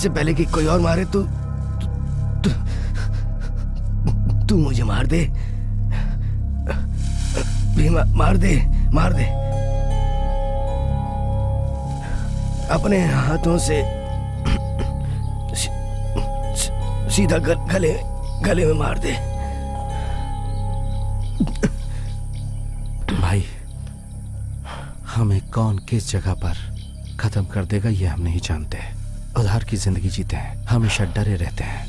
इससे पहले कि कोई और मारे तू तू, मुझे मार दे। भीमा मार दे मार दे। अपने हाथों से सीधा गल, गले में मार दे। भाई हमें कौन किस जगह पर खत्म कर देगा ये हम नहीं जानते। उधार की ज़िंदगी जीते हैं। हमेशा डरे रहते हैं।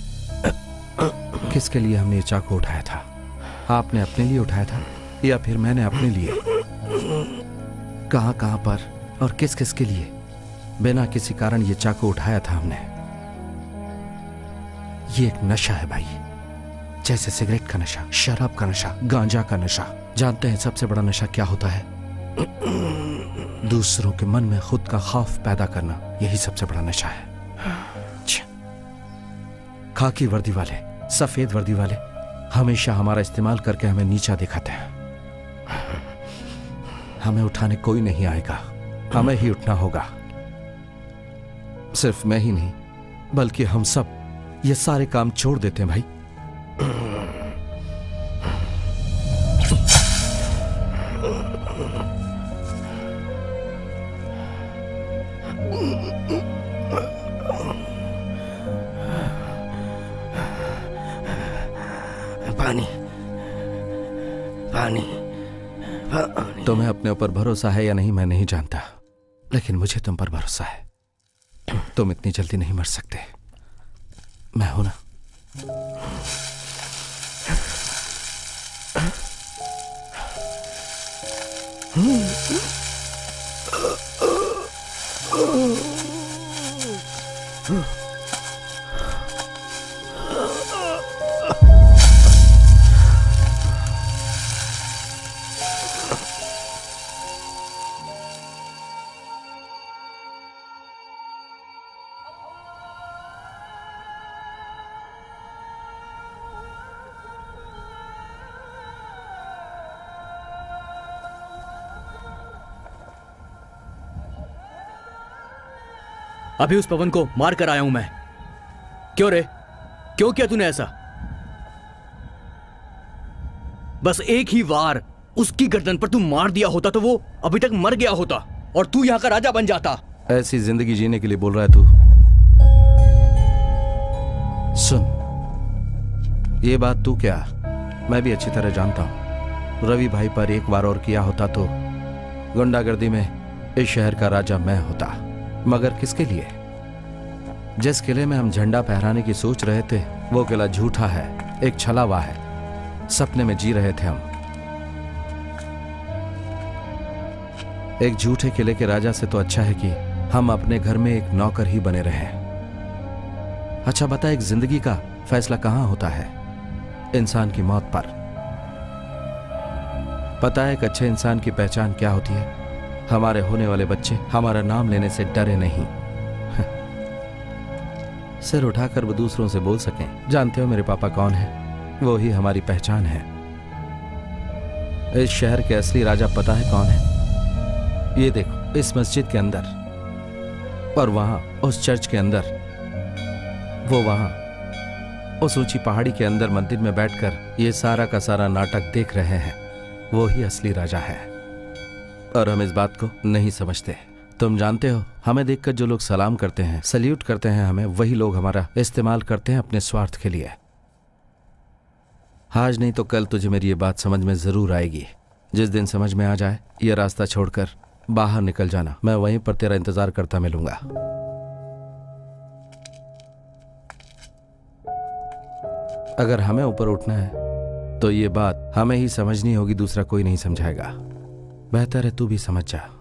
किसके लिए हमने ये चाकू उठाया था? आपने अपने लिए उठाया था या फिर मैंने अपने लिए? कहाँ कहाँ पर और किस किस के लिए? बिना किसी कारण ये चाकू उठाया था हमने। ये एक नशा है भाई। जैसे सिगरेट का नशा, शराब का नशा, गांजा का नशा। जानते हैं सबसे बड़ा नशा क्या होता है? दूसरों के मन में खुद का खौफ पैदा करना यही सबसे बड़ा नशा है। खाकी वर्दी वाले, सफ़ेद वर्दी वाले, हमेशा हमारा इस्तेमाल करके हमें नीचा दिखाते हैं। हमें उठाने कोई नहीं आएगा, हमें ही उठना होगा। सिर्फ़ मैं ही नहीं, बल्कि हम सब ये सारे काम छोड़ देते हैं भाई। अपने ऊपर भरोसा है या नहीं, मैं नहीं जानता। लेकिन मुझे तुम पर भरोसा है। तुम इतनी जल्दी नहीं मर सकते। मैं हूँ ना। अभी उस पवन को मार कर आया हूँ मैं। क्यों रे? क्यों किया तूने ऐसा? बस एक ही वार उसकी गर्दन पर तू मार दिया होता तो वो अभी तक मर गया होता और तू यहाँ का राजा बन जाता। ऐसी ज़िंदगी जीने के लिए बोल रहा है तू। सुन, ये बात तू क्या? मैं भी अच्छी तरह जानता हूँ। रवि भाई पर एक बार और किया होता तो गुंडागर्दी में इस शहर का राजा मैं होता। मगर किसके लिए? जिस किले में हम झंडा फहराने की सोच रहे थे, वो किला झूठा है, एक छलावा है। सपने में जी रहे थे हम। एक झूठे किले के राजा से तो अच्छा है कि हम अपने घर में एक नौकर ही बने रहें। अच्छा बता, एक ज़िंदगी का फैसला कहाँ होता है? इंसान की मौत पर। पता है एक अच्छे इंसान की पहचान क्या होती है? हमारे होने वाले बच्चे हमारा नाम लेने से डरे नहीं। सिर उठाकर वो दूसरों से बोल सकें, जानते हो मेरे पापा कौन है? वो ही हमारी पहचान है। इस शहर के असली राजा पता है कौन है? ये देखो, इस मस्जिद के अंदर। और वहाँ, उस चर्च के अंदर। वो वहाँ, उस ऊँची पहाड़ी के अंदर मंदिर में बैठकर ये सारा का सारा नाटक देख रहे हैं। वो ही असली राजा है। और हम इस बात को नहीं समझते। तुम जानते हो, हमें देखकर जो लोग सलाम करते हैं, सल्यूट करते हैं हमें, वही लोग हमारा इस्तेमाल करते हैं अपने स्वार्थ के लिए। आज नहीं तो कल तुझे मेरी ये बात समझ में ज़रूर आएगी। जिस दिन समझ में आ जाए यह रास्ता छोड़कर बाहर निकल जाना। मैं वहीं पर तेरा इंतज़ार करता मिलूँगा। अगर हमें ऊपर उठना है तो ये बात हमें ही समझनी होगी, दूसरा कोई नहीं समझाएगा। बेहतर है तू भी समझ जा।